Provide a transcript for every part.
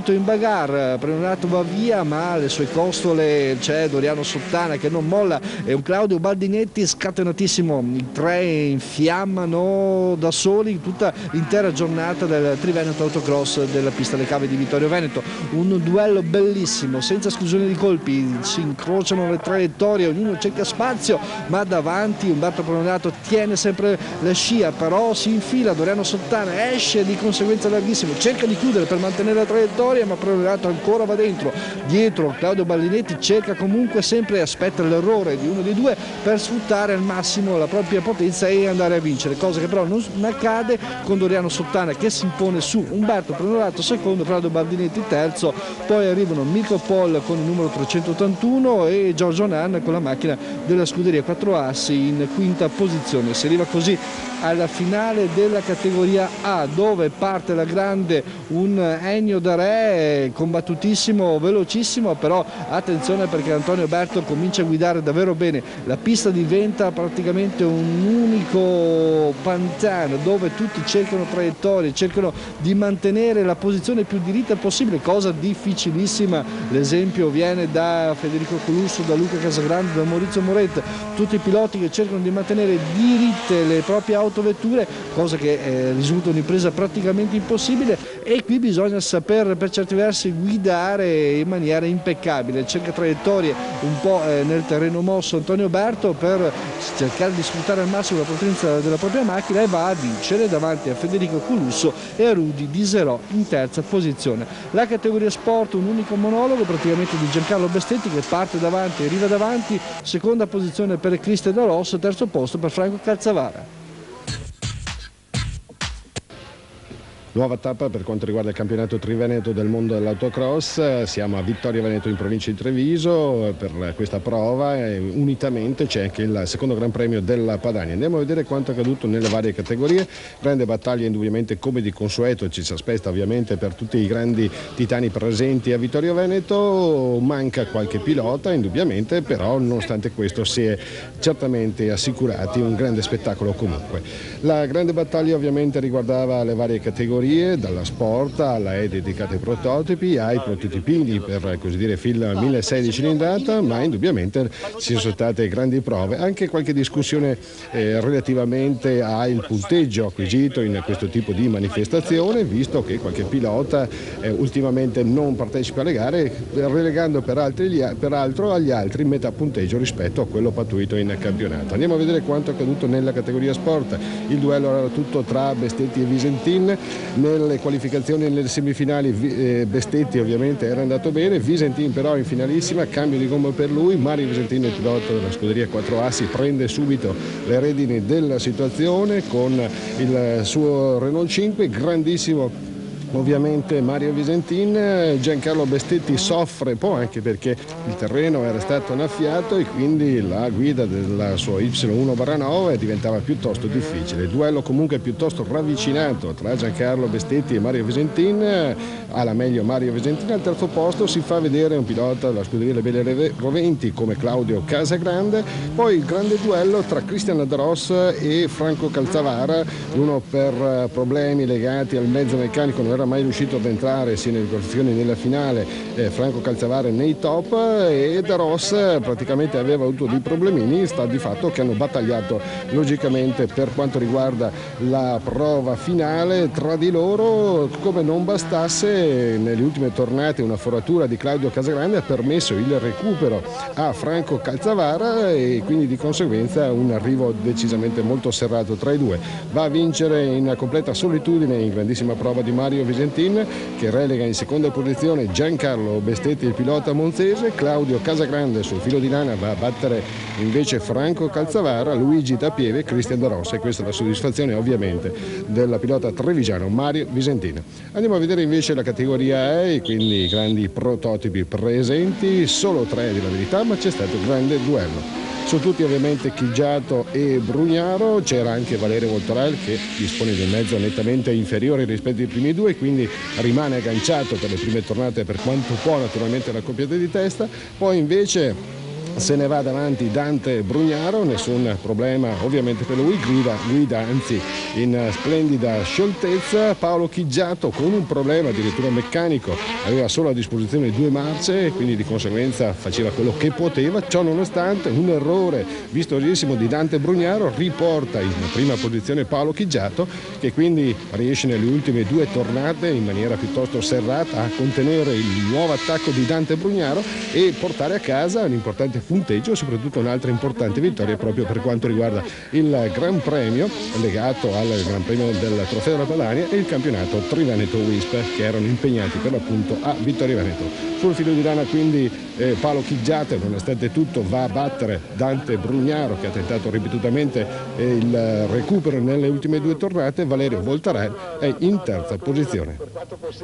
subito in bagarre, Prenonato va via ma alle sue costole c'è Doriano Sottana che non molla e un Claudio Baldinetti scatenatissimo, i tre infiammano da soli tutta l'intera giornata del Triveneto Autocross della pista Le Cave di Vittorio Veneto, un duello bellissimo, senza esclusione di colpi, si incrociano le traiettorie, ognuno cerca spazio ma davanti Umberto Prenonato tiene sempre la scia, però si infila Doriano Sottana, esce di conseguenza larghissimo, cerca di chiudere per mantenere la traiettoria Vittoria ma Priorato ancora va dentro. Dietro Claudio Ballinetti cerca comunque sempre e aspetta l'errore di uno dei due per sfruttare al massimo la propria potenza e andare a vincere cosa che però non accade con Doriano Sottana che si impone su Umberto Priorato secondo Claudio Baldinetti terzo poi arrivano Mico Poll con il numero 381 e Giorgio Nan con la macchina della scuderia 4 assi in quinta posizione. Si arriva così alla finale della categoria A dove parte la grande un Ennio Dare combattutissimo, velocissimo, però attenzione perché Antonio Berto comincia a guidare davvero bene, la pista diventa praticamente un unico pantano dove tutti cercano traiettorie, cercano di mantenere la posizione più diritta possibile, cosa difficilissima, l'esempio viene da Federico Colusso, da Luca Casagrande, da Maurizio Moretti, tutti i piloti che cercano di mantenere diritte le proprie autovetture, cosa che eh, risulta un'impresa praticamente impossibile. E qui bisogna saper percepire per certi versi guidare in maniera impeccabile, cerca traiettorie un po' eh, nel terreno mosso Antonio Berto per cercare di sfruttare al massimo la potenza della propria macchina e va a vincere davanti a Federico Colusso e a Rudy Diserò in terza posizione. La categoria sport un unico monologo praticamente di Giancarlo Bestetti che parte davanti e arriva davanti, seconda posizione per Cristian Rosso, terzo posto per Franco Calzavara. Nuova tappa per quanto riguarda il campionato Triveneto del mondo dell'autocross, siamo a Vittorio Veneto in provincia di Treviso per questa prova e unitamente c'è anche il secondo Gran Premio della Padania. Andiamo a vedere quanto è accaduto nelle varie categorie, grande battaglia indubbiamente come di consueto, ci si aspetta ovviamente per tutti i grandi titani presenti a Vittorio Veneto, manca qualche pilota indubbiamente, però nonostante questo si è certamente assicurati un grande spettacolo comunque. La grande battaglia ovviamente riguardava le varie categorie dalla sport alla E dedicata ai prototipi, ai prototipini per così dire fil 1006 di cilindrata, ma indubbiamente ci sono state grandi prove, anche qualche discussione eh, relativamente al punteggio acquisito in questo tipo di manifestazione, visto che qualche pilota eh, ultimamente non partecipa alle gare, relegando peraltro agli altri metà punteggio rispetto a quello pattuito in campionato. Andiamo a vedere quanto è accaduto nella categoria sport. Il duello era tutto tra Bestetti e Visentin, nelle qualificazioni nelle semifinali eh, Bestetti ovviamente era andato bene, Visentin però in finalissima, cambio di gomma per lui, Mario Visentin il pilota della scuderia 4 Assi prende subito le redini della situazione con il suo Renault 5, grandissimo ovviamente Mario Visentin, Giancarlo Bestetti soffre un po' anche perché il terreno era stato annaffiato e quindi la guida della sua Y1-9 diventava piuttosto difficile. Duello comunque piuttosto ravvicinato tra Giancarlo Bestetti e Mario Visentin, alla meglio Mario Visentin al terzo posto si fa vedere un pilota della scuderia Le Belle Roventi come Claudio Casagrande, poi il grande duello tra Cristian Adros e Franco Calzavara, uno per problemi legati al mezzo meccanico non era mai riuscito ad entrare sia nelle qualificazioni nella finale eh, Franco Calzavare nei top e Da Ross praticamente aveva avuto dei problemini, sta di fatto che hanno battagliato logicamente per quanto riguarda la prova finale tra di loro, come non bastasse nelle ultime tornate una foratura di Claudio Casagrande ha permesso il recupero a Franco Calzavara e quindi di conseguenza un arrivo decisamente molto serrato tra i due. Va a vincere in completa solitudine in grandissima prova di Mario Visentin che relega in seconda posizione Giancarlo Bestetti il pilota monzese, Claudio Casagrande sul filo di lana va a battere invece Franco Calzavara, Luigi Tapieve e Cristian Darossa e questa è la soddisfazione ovviamente del pilota trevigiano Mario Visentin. Andiamo a vedere invece la categoria E, quindi i grandi prototipi presenti, solo tre di la verità ma c'è stato un grande duello. Su tutti ovviamente Chigiato e Brugnaro, c'era anche Valerio Voltorel che dispone di un mezzo nettamente inferiore rispetto ai primi due, quindi rimane agganciato per le prime tornate per quanto può naturalmente la coppiata di testa, poi invece se ne va davanti Dante Brugnaro, nessun problema ovviamente per lui, guida, guida anzi in splendida scioltezza, Paolo Chiggiato con un problema addirittura meccanico aveva solo a disposizione due marce e quindi di conseguenza faceva quello che poteva, ciò nonostante un errore vistosissimo di Dante Brugnaro riporta in prima posizione Paolo Chiggiato che quindi riesce nelle ultime due tornate in maniera piuttosto serrata a contenere il nuovo attacco di Dante Brugnaro e portare a casa un importante punteggio e soprattutto un'altra importante vittoria proprio per quanto riguarda il Gran Premio legato al Gran Premio del Trofeo della Padania e il campionato Triveneto Wisp che erano impegnati per l'appunto a Vittorio Veneto. Sul filo di lana quindi eh, Paolo Chiggiate nonostante tutto va a battere Dante Brugnaro che ha tentato ripetutamente eh, il recupero nelle ultime due tornate, Valerio Voltaren è in terza posizione.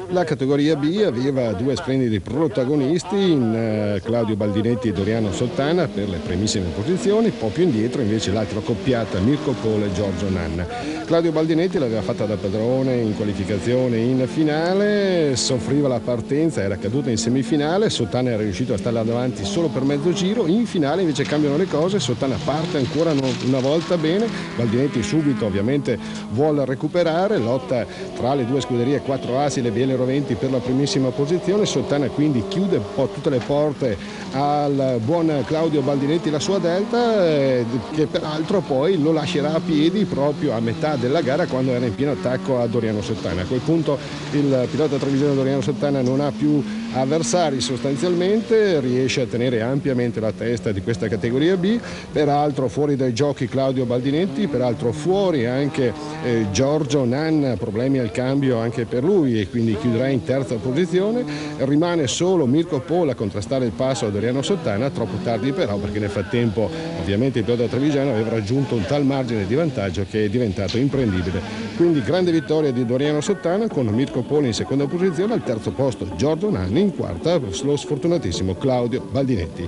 La categoria B aveva due splendidi protagonisti in eh, Claudio Baldinetti e Doriano Sottana per le primissime posizioni, un più indietro invece l'altra coppiata Mirko Pole e Giorgio Nanna. Claudio Baldinetti l'aveva fatta da padrone in qualificazione in finale, soffriva la partenza, era caduta in semifinale, Sottana era riuscito a stare davanti solo per mezzo giro, in finale invece cambiano le cose, Sottana parte ancora una volta bene, Baldinetti subito ovviamente vuole recuperare, lotta tra le due scuderie 4 Asi e le Biele Roventi per la primissima posizione, Sottana quindi chiude un po' tutte le porte al buon Claudio Baldinetti la sua delta eh, che peraltro poi lo lascerà a piedi proprio a metà della gara quando era in pieno attacco a Doriano Sottana. A quel punto il pilota trevigiano Doriano Sottana non ha più avversari sostanzialmente, riesce a tenere ampiamente la testa di questa categoria B, peraltro fuori dai giochi Claudio Baldinetti, peraltro fuori anche eh, Giorgio Nan, problemi al cambio anche per lui e quindi chiuderà in terza posizione, rimane solo Mirko Pola a contrastare il passo a Doriano Sottana, troppo tardi però perché nel frattempo ovviamente il pilota trevigiano aveva raggiunto un tal margine di vantaggio che è diventato imprendibile. Quindi grande vittoria di Doriano Sottana con Mirko Pola in seconda posizione, al terzo posto Giorgio Nanni, in quarta lo sfortunatissimo Claudio Baldinetti.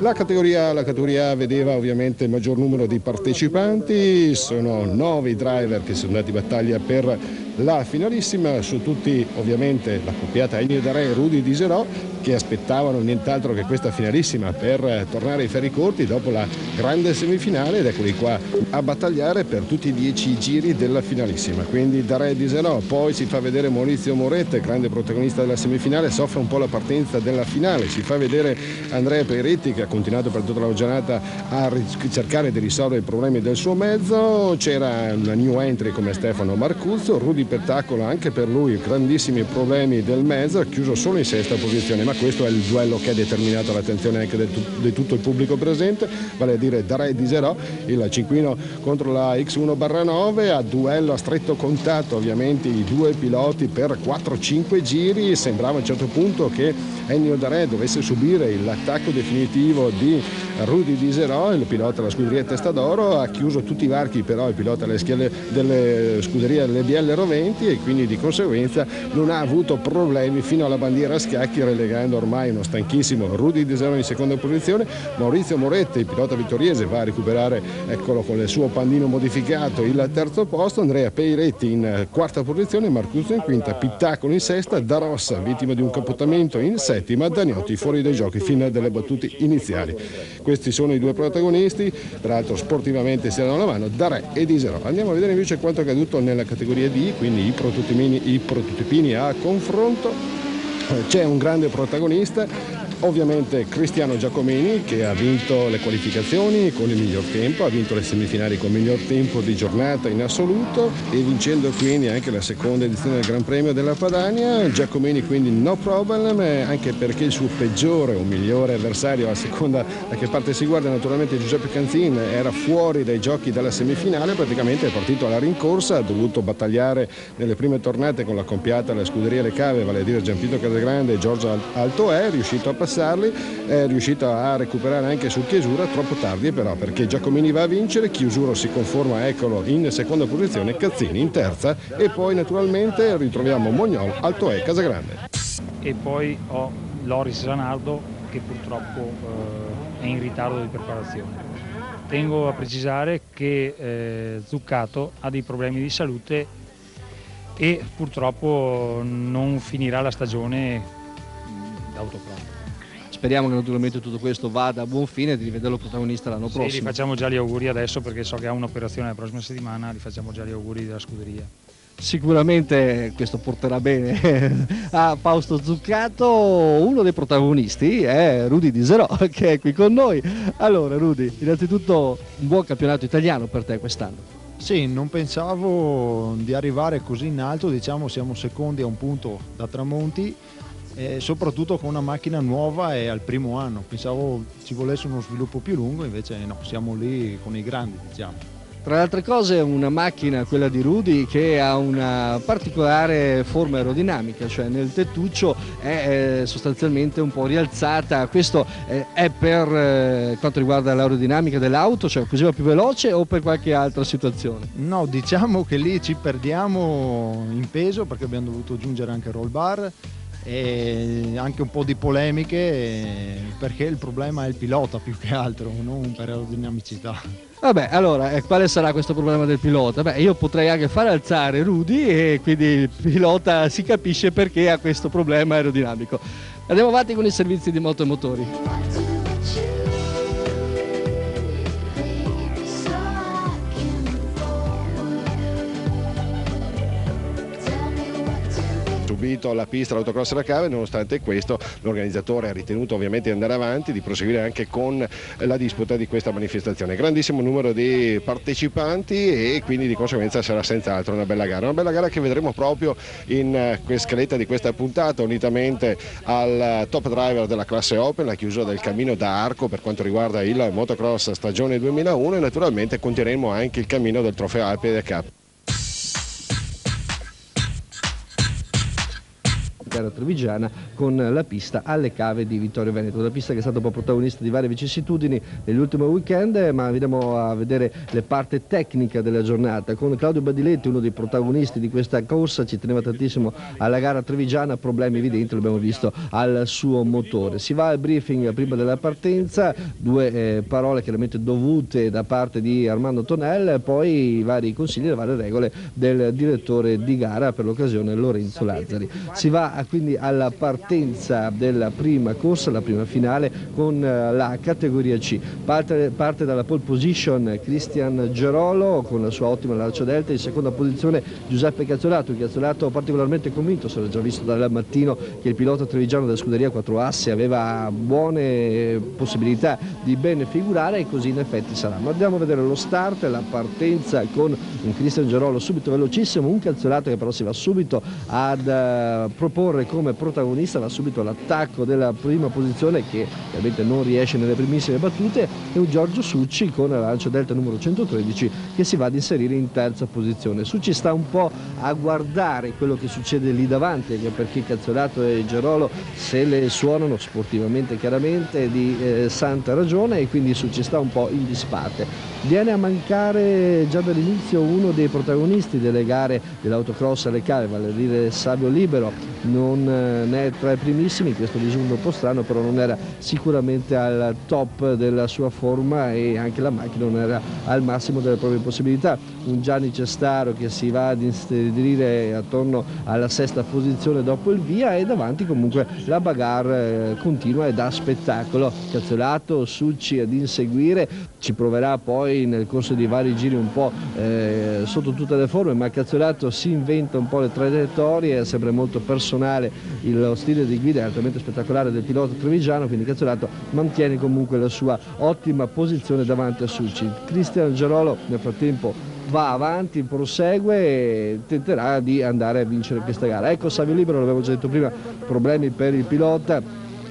La categoria, la categoria, vedeva ovviamente il maggior numero di partecipanti, sono nove i driver che sono andati in battaglia per la finalissima, su tutti ovviamente la coppiata Ennio Dare e Rudy Diserò che aspettavano nient'altro che questa finalissima per tornare ai ferri corti dopo la grande semifinale ed eccoli qua a battagliare per tutti i dieci giri della finalissima. Quindi Dare e Diserò, poi si fa vedere Maurizio Morette, grande protagonista della semifinale, soffre un po' la partenza della finale, si fa vedere Andrea Peretti che ha continuato per tutta la giornata a cercare di risolvere i problemi del suo mezzo, c'era una new entry come Stefano Marcuzzo, Rudy spettacolo anche per lui, grandissimi problemi del mezzo, chiuso solo in sesta posizione, ma questo è il duello che ha determinato l'attenzione anche di tutto il pubblico presente, vale a dire Dare Diserò, il cinquino contro la X1 barra 9, a duello a stretto contatto ovviamente i due piloti per 4-5 giri, sembrava a un certo punto che Ennio Dare dovesse subire l'attacco definitivo di Rudy Diserò, il pilota della scuderia Testa d'Oro, ha chiuso tutti i varchi però il pilota delle, schiele, delle scuderie LBL Roventi e quindi di conseguenza non ha avuto problemi fino alla bandiera a scacchi relegando ormai uno stanchissimo Rudy Diserò in seconda posizione, Maurizio Moretti, il pilota vittoriese, va a recuperare eccolo con il suo pandino modificato il terzo posto, Andrea Peiretti in quarta posizione, Marcuzzo in quinta, Pittacolo in sesta, Da Rossa vittima di un capottamento in settima, Daniotti fuori dai giochi fino delle battute iniziali. Questi sono i due protagonisti, peraltro sportivamente si danno la mano, Dare e Diserò. Andiamo a vedere invece quanto è accaduto nella categoria D, quindi i prototipini, i prototipini a confronto. C'è un grande protagonista, Ovviamente Cristiano Giacomini che ha vinto le qualificazioni con il miglior tempo, ha vinto le semifinali con il miglior tempo di giornata in assoluto e vincendo quindi anche la seconda edizione del Gran Premio della Padania. Giacomini quindi no problem, anche perché il suo peggiore o migliore avversario a seconda da che parte si guarda naturalmente Giuseppe Canzin era fuori dai giochi della semifinale, praticamente è partito alla rincorsa, ha dovuto battagliare nelle prime tornate con la compiata alla scuderia Le Cave, vale a dire Giampito Casagrande e Giorgio Alto è riuscito a passare passarli, è riuscito a recuperare anche su Chiesura, troppo tardi però perché Giacomini va a vincere, Chiusuro si conforma, eccolo, in seconda posizione, Cazzini in terza e poi naturalmente ritroviamo Mognol, Alto E, Casagrande. E poi ho Loris Zanardo che purtroppo eh, è in ritardo di preparazione. Tengo a precisare che eh, Zuccato ha dei problemi di salute e purtroppo non finirà la stagione d'autocross. Speriamo che naturalmente tutto questo vada a buon fine e di rivederlo protagonista l'anno sì, prossimo. Gli facciamo già gli auguri adesso perché so che ha un'operazione la prossima settimana, gli facciamo già gli auguri della scuderia. Sicuramente questo porterà bene a Fausto Zuccato, uno dei protagonisti è Rudy Diserò che è qui con noi. Allora Rudy, innanzitutto un buon campionato italiano per te quest'anno. Sì, non pensavo di arrivare così in alto, diciamo siamo secondi a un punto da tramonti e soprattutto con una macchina nuova e al primo anno. Pensavo ci volesse uno sviluppo più lungo, invece no, siamo lì con i grandi diciamo. Tra le altre cose una macchina, quella di Rudy, che ha una particolare forma aerodinamica, cioè nel tettuccio è sostanzialmente un po' rialzata. Questo è per eh, quanto riguarda l'aerodinamica dell'auto, cioè così va più veloce o per qualche altra situazione? No, diciamo che lì ci perdiamo in peso perché abbiamo dovuto aggiungere anche roll bar e anche un po' di polemiche perché il problema è il pilota più che altro, non per aerodinamicità. Vabbè, allora, eh, quale sarà questo problema del pilota? Beh, io potrei anche fare alzare Rudy e quindi il pilota si capisce perché ha questo problema aerodinamico. Andiamo avanti con i servizi di moto e motori. Subito la pista l'autocross della cave, nonostante questo l'organizzatore ha ritenuto ovviamente di andare avanti, di proseguire anche con la disputa di questa manifestazione. Grandissimo numero di partecipanti e quindi di conseguenza sarà senz'altro una bella gara, una bella gara che vedremo proprio in scaletta di questa puntata unitamente al top driver della classe Open, la chiusura del cammino da arco per quanto riguarda il motocross stagione 2001 e naturalmente continueremo anche il cammino del trofeo Alpe Cup. Gara trevigiana con la pista alle cave di Vittorio Veneto, una pista che è stata un po' protagonista di varie vicissitudini nell'ultimo weekend, ma andiamo a vedere le parti tecniche della giornata con Claudio Badiletti, uno dei protagonisti di questa corsa, ci teneva tantissimo alla gara trevigiana, problemi evidenti, l'abbiamo visto al suo motore. Si va al briefing prima della partenza, due eh, parole chiaramente dovute da parte di Armando Tonel, poi i vari consigli, le varie regole del direttore di gara per l'occasione Lorenzo Lazzari. Si va a quindi alla partenza della prima corsa, la prima finale con eh, la categoria C. Parte, parte dalla pole position Cristian Gerolo con la sua ottima lancio delta, in seconda posizione Giuseppe Cazzolato, Cazzolato particolarmente convinto, si era già visto dal mattino che il pilota trevigiano della scuderia 4 Assi aveva buone possibilità di ben figurare e così in effetti sarà. Ma andiamo a vedere lo start, la partenza con un Cristian Gerolo subito velocissimo, un Cazzolato che però si va subito ad uh, proporre proporre come protagonista va subito all'attacco della prima posizione che ovviamente non riesce nelle primissime battute e un Giorgio Succi con la lancia delta numero 113 che si va ad inserire in terza posizione. Succi sta un po' a guardare quello che succede lì davanti perché Cazzolato e Gerolo se le suonano sportivamente chiaramente di eh, santa ragione e quindi Succi sta un po' in disparte. Viene a mancare già dall'inizio uno dei protagonisti delle gare dell'autocross alle cave, vale a dire Savio Libero, non eh, è tra i primissimi, questo disegno un po' strano, però non era sicuramente al top della sua forma e anche la macchina non era al massimo delle proprie possibilità. Un Gianni Cestaro che si va ad inserire attorno alla sesta posizione dopo il via e davanti comunque la bagarre eh, continua e dà spettacolo. Cazzolato, Succi ad inseguire, ci proverà poi nel corso di vari giri un po' eh, sotto tutte le forme, ma Cazzolato si inventa un po' le traiettorie, è sempre molto personale lo stile di guida è altamente spettacolare del pilota trevigiano, quindi Cazzolato mantiene comunque la sua ottima posizione davanti a Succi. Cristian Gerolo nel frattempo va avanti, prosegue e tenterà di andare a vincere questa gara. Ecco Savio Libero, l'avevo già detto prima, problemi per il pilota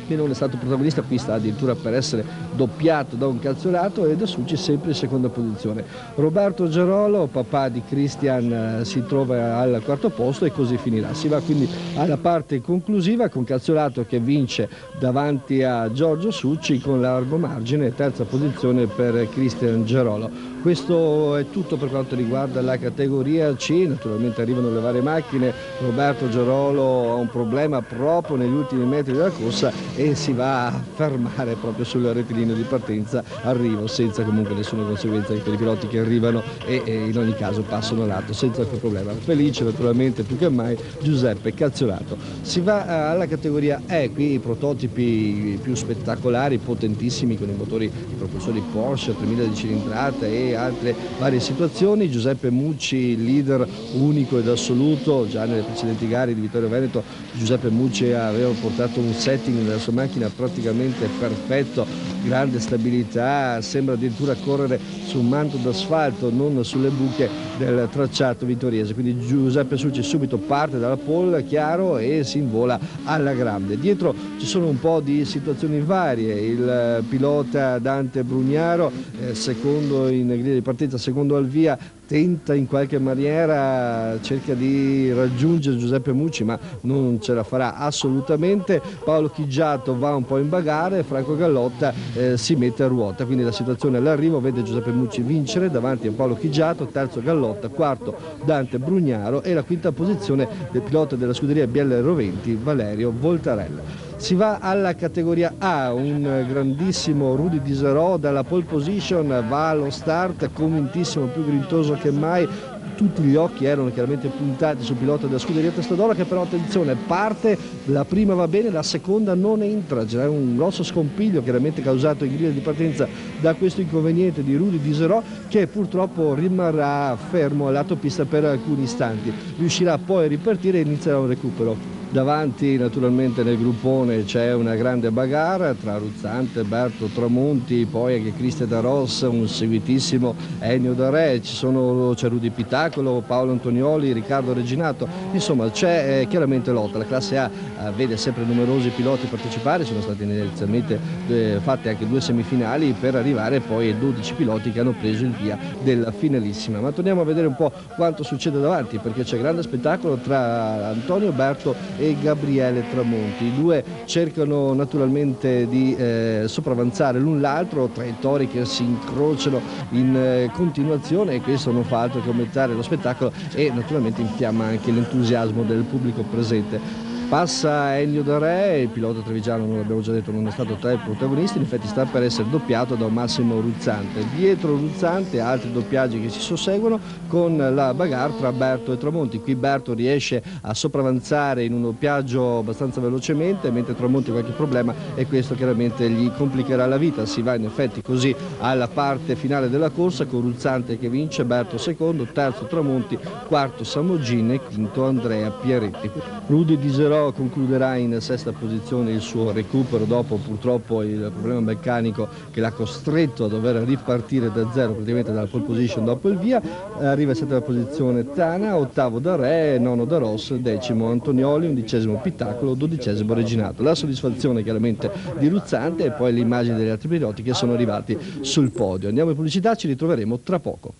che non è stato protagonista, qui sta addirittura per essere doppiato da un calzolato e da Succi sempre in seconda posizione. Roberto Gerolo, papà di Cristian, eh, si trova al quarto posto e così finirà. Si va quindi alla parte conclusiva con Calzolato che vince davanti a Giorgio Succi con largo margine, terza posizione per Cristian Gerolo. Questo è tutto per quanto riguarda la categoria C, naturalmente arrivano le varie macchine, Roberto Gerolo ha un problema proprio negli ultimi metri della corsa e si va a fermare proprio sul rettilineo di partenza, arrivo senza comunque nessuna conseguenza per i piloti che arrivano e, e in ogni caso passano lato senza alcun problema. Felice naturalmente più che mai Giuseppe Cazzolato. Si va eh, alla categoria E, qui i prototipi più spettacolari, potentissimi con i motori i propulsori Porsche 3000 di cilindrata e altre varie situazioni. Giuseppe Mucci, leader unico ed assoluto, già nelle precedenti gare di Vittorio Veneto Giuseppe Mucci aveva portato un setting della sua macchina praticamente perfetto, grande stabilità, sembra addirittura correre su un manto d'asfalto, non sulle buche del tracciato vittoriese. Quindi Giuseppe Succi subito parte dalla pole, chiaro, e si invola alla grande. Dietro ci sono un po' di situazioni varie, il pilota Dante Brugnaro, eh, secondo in griglia di partenza, secondo al via, tenta in qualche maniera, cerca di raggiungere Giuseppe Mucci ma non ce la farà assolutamente, Paolo Chiggiato va un po' in bagare, Franco Gallotta eh, si mette a ruota, quindi la situazione all'arrivo vede Giuseppe Mucci vincere davanti a Paolo Chiggiato, terzo Gallotta, quarto Dante Brugnaro e la quinta posizione del pilota della scuderia Bielle Roventi Valerio Voltarella. Si va alla categoria A, un grandissimo Rudy Diserò dalla pole position va allo start convintissimo, più grintoso che mai, tutti gli occhi erano chiaramente puntati sul pilota della scuderia Testadora che però attenzione parte, la prima va bene, la seconda non entra, c'è un grosso scompiglio chiaramente causato in griglia di partenza da questo inconveniente di Rudy Diserò che purtroppo rimarrà fermo a lato pista per alcuni istanti, riuscirà poi a ripartire e inizierà un recupero. Davanti naturalmente nel gruppone c'è una grande bagarre tra Ruzzante, Berto Tramonti, poi anche Criste da Ross, un seguitissimo Ennio da Re, c'è Rudy Pitacolo, Paolo Antonioli, Riccardo Reginato, insomma c'è eh, chiaramente lotta, la classe A eh, vede sempre numerosi piloti partecipare, sono state inizialmente eh, fatte anche due semifinali per arrivare poi ai 12 piloti che hanno preso il via della finalissima. Ma torniamo a vedere un po' quanto succede davanti perché c'è grande spettacolo tra Antonio Berto e Gabriele Tramonti. I due cercano naturalmente di eh, sopravanzare l'un l'altro, traiettorie che si incrociano in eh, continuazione e questo non fa altro che aumentare lo spettacolo e naturalmente infiamma anche l'entusiasmo del pubblico presente. Passa Ennio Da Re, il pilota trevigiano, non l'abbiamo già detto, non è stato tra i protagonisti, in effetti sta per essere doppiato da Massimo Ruzzante. Dietro Ruzzante altri doppiaggi che si susseguono con la bagarre tra Berto e Tramonti. Qui Berto riesce a sopravanzare in un doppiaggio abbastanza velocemente, mentre Tramonti ha qualche problema e questo chiaramente gli complicherà la vita. Si va in effetti così alla parte finale della corsa con Ruzzante che vince, Berto secondo, terzo Tramonti, quarto Samogin e quinto Andrea Pieretti. Rudy Diserò concluderà in sesta posizione il suo recupero dopo purtroppo il problema meccanico che l'ha costretto a dover ripartire da zero praticamente dalla pole position dopo il via. Arriva in settema posizione Tana, ottavo da Re, nono da Ross, decimo Antonioli, undicesimo Pitacolo, dodicesimo Reginato. La soddisfazione chiaramente di Ruzzante e poi le immagini degli altri piloti che sono arrivati sul podio. Andiamo in pubblicità, ci ritroveremo tra poco.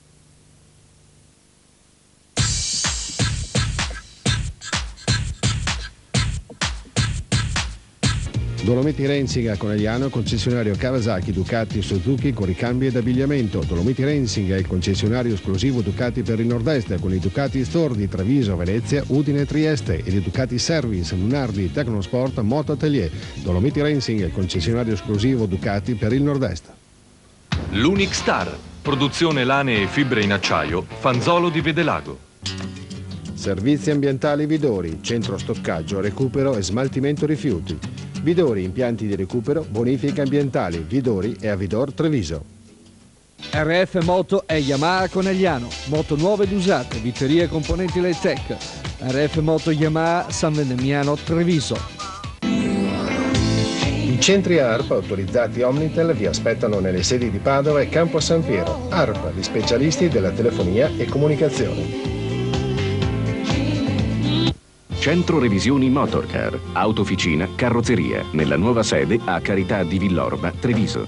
Dolomiti Racing a Conegliano, concessionario Kawasaki, Ducati, Suzuki con ricambi ed abbigliamento. Dolomiti Racing è il concessionario esclusivo Ducati per il nord-est con i Ducati Store di Treviso, Venezia, Udine e Trieste e i Ducati Service, Lunardi, Tecnosport, Moto Atelier. Dolomiti Racing è il concessionario esclusivo Ducati per il nord-est. L'Unic Star, produzione lane e fibre in acciaio, Fanzolo di Vedelago. Servizi ambientali Vidori, centro stoccaggio, recupero e smaltimento rifiuti. Vidori, impianti di recupero, bonifiche ambientali, Vidori e Avidor Treviso. RF Moto è Yamaha Conegliano, moto nuove ed usate, vitterie e componenti Light Tech. RF Moto Yamaha San Vendemiano Treviso. I centri ARP autorizzati Omnitel vi aspettano nelle sedi di Padova e Campo San Piero. ARP, gli specialisti della telefonia e comunicazione. Centro Revisioni Motorcar, Autoficina, Carrozzeria, nella nuova sede a Carità di Villorba, Treviso.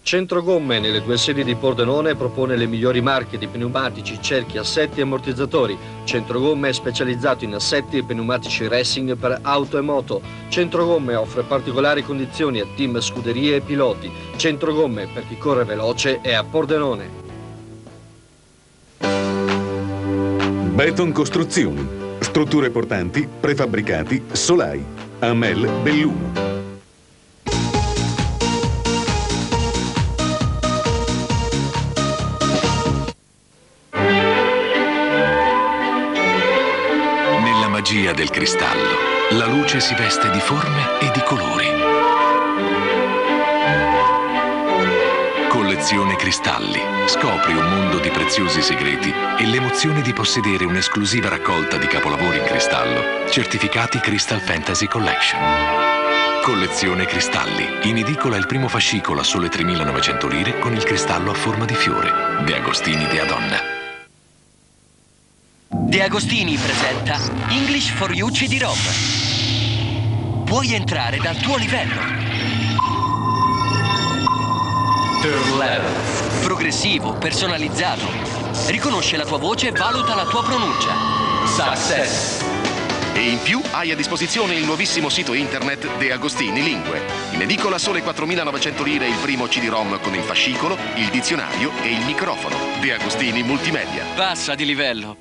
Centro Gomme, nelle due sedi di Pordenone, propone le migliori marche di pneumatici, cerchi, assetti e ammortizzatori. Centro Gomme è specializzato in assetti e pneumatici racing per auto e moto. Centro Gomme offre particolari condizioni a team, scuderie e piloti. Centro Gomme, per chi corre veloce, è a Pordenone. Beton Costruzioni Strutture portanti, prefabbricati, solai. Amel Belluno. Nella magia del cristallo, la luce si veste di forme e di colori Collezione Cristalli. Scopri un mondo di preziosi segreti e l'emozione di possedere un'esclusiva raccolta di capolavori in cristallo, certificati Crystal Fantasy Collection. Collezione Cristalli. In edicola il primo fascicolo a sole 3.900 lire con il cristallo a forma di fiore. De Agostini de Adonna. De Agostini presenta English for You CD-ROM. Puoi entrare dal tuo livello. Progressivo, personalizzato. Riconosce la tua voce e valuta la tua pronuncia. Success. E in più hai a disposizione il nuovissimo sito internet De Agostini Lingue. In edicola sole 4.900 lire il primo CD-ROM con il fascicolo, il dizionario e il microfono. De Agostini Multimedia. Passa di livello.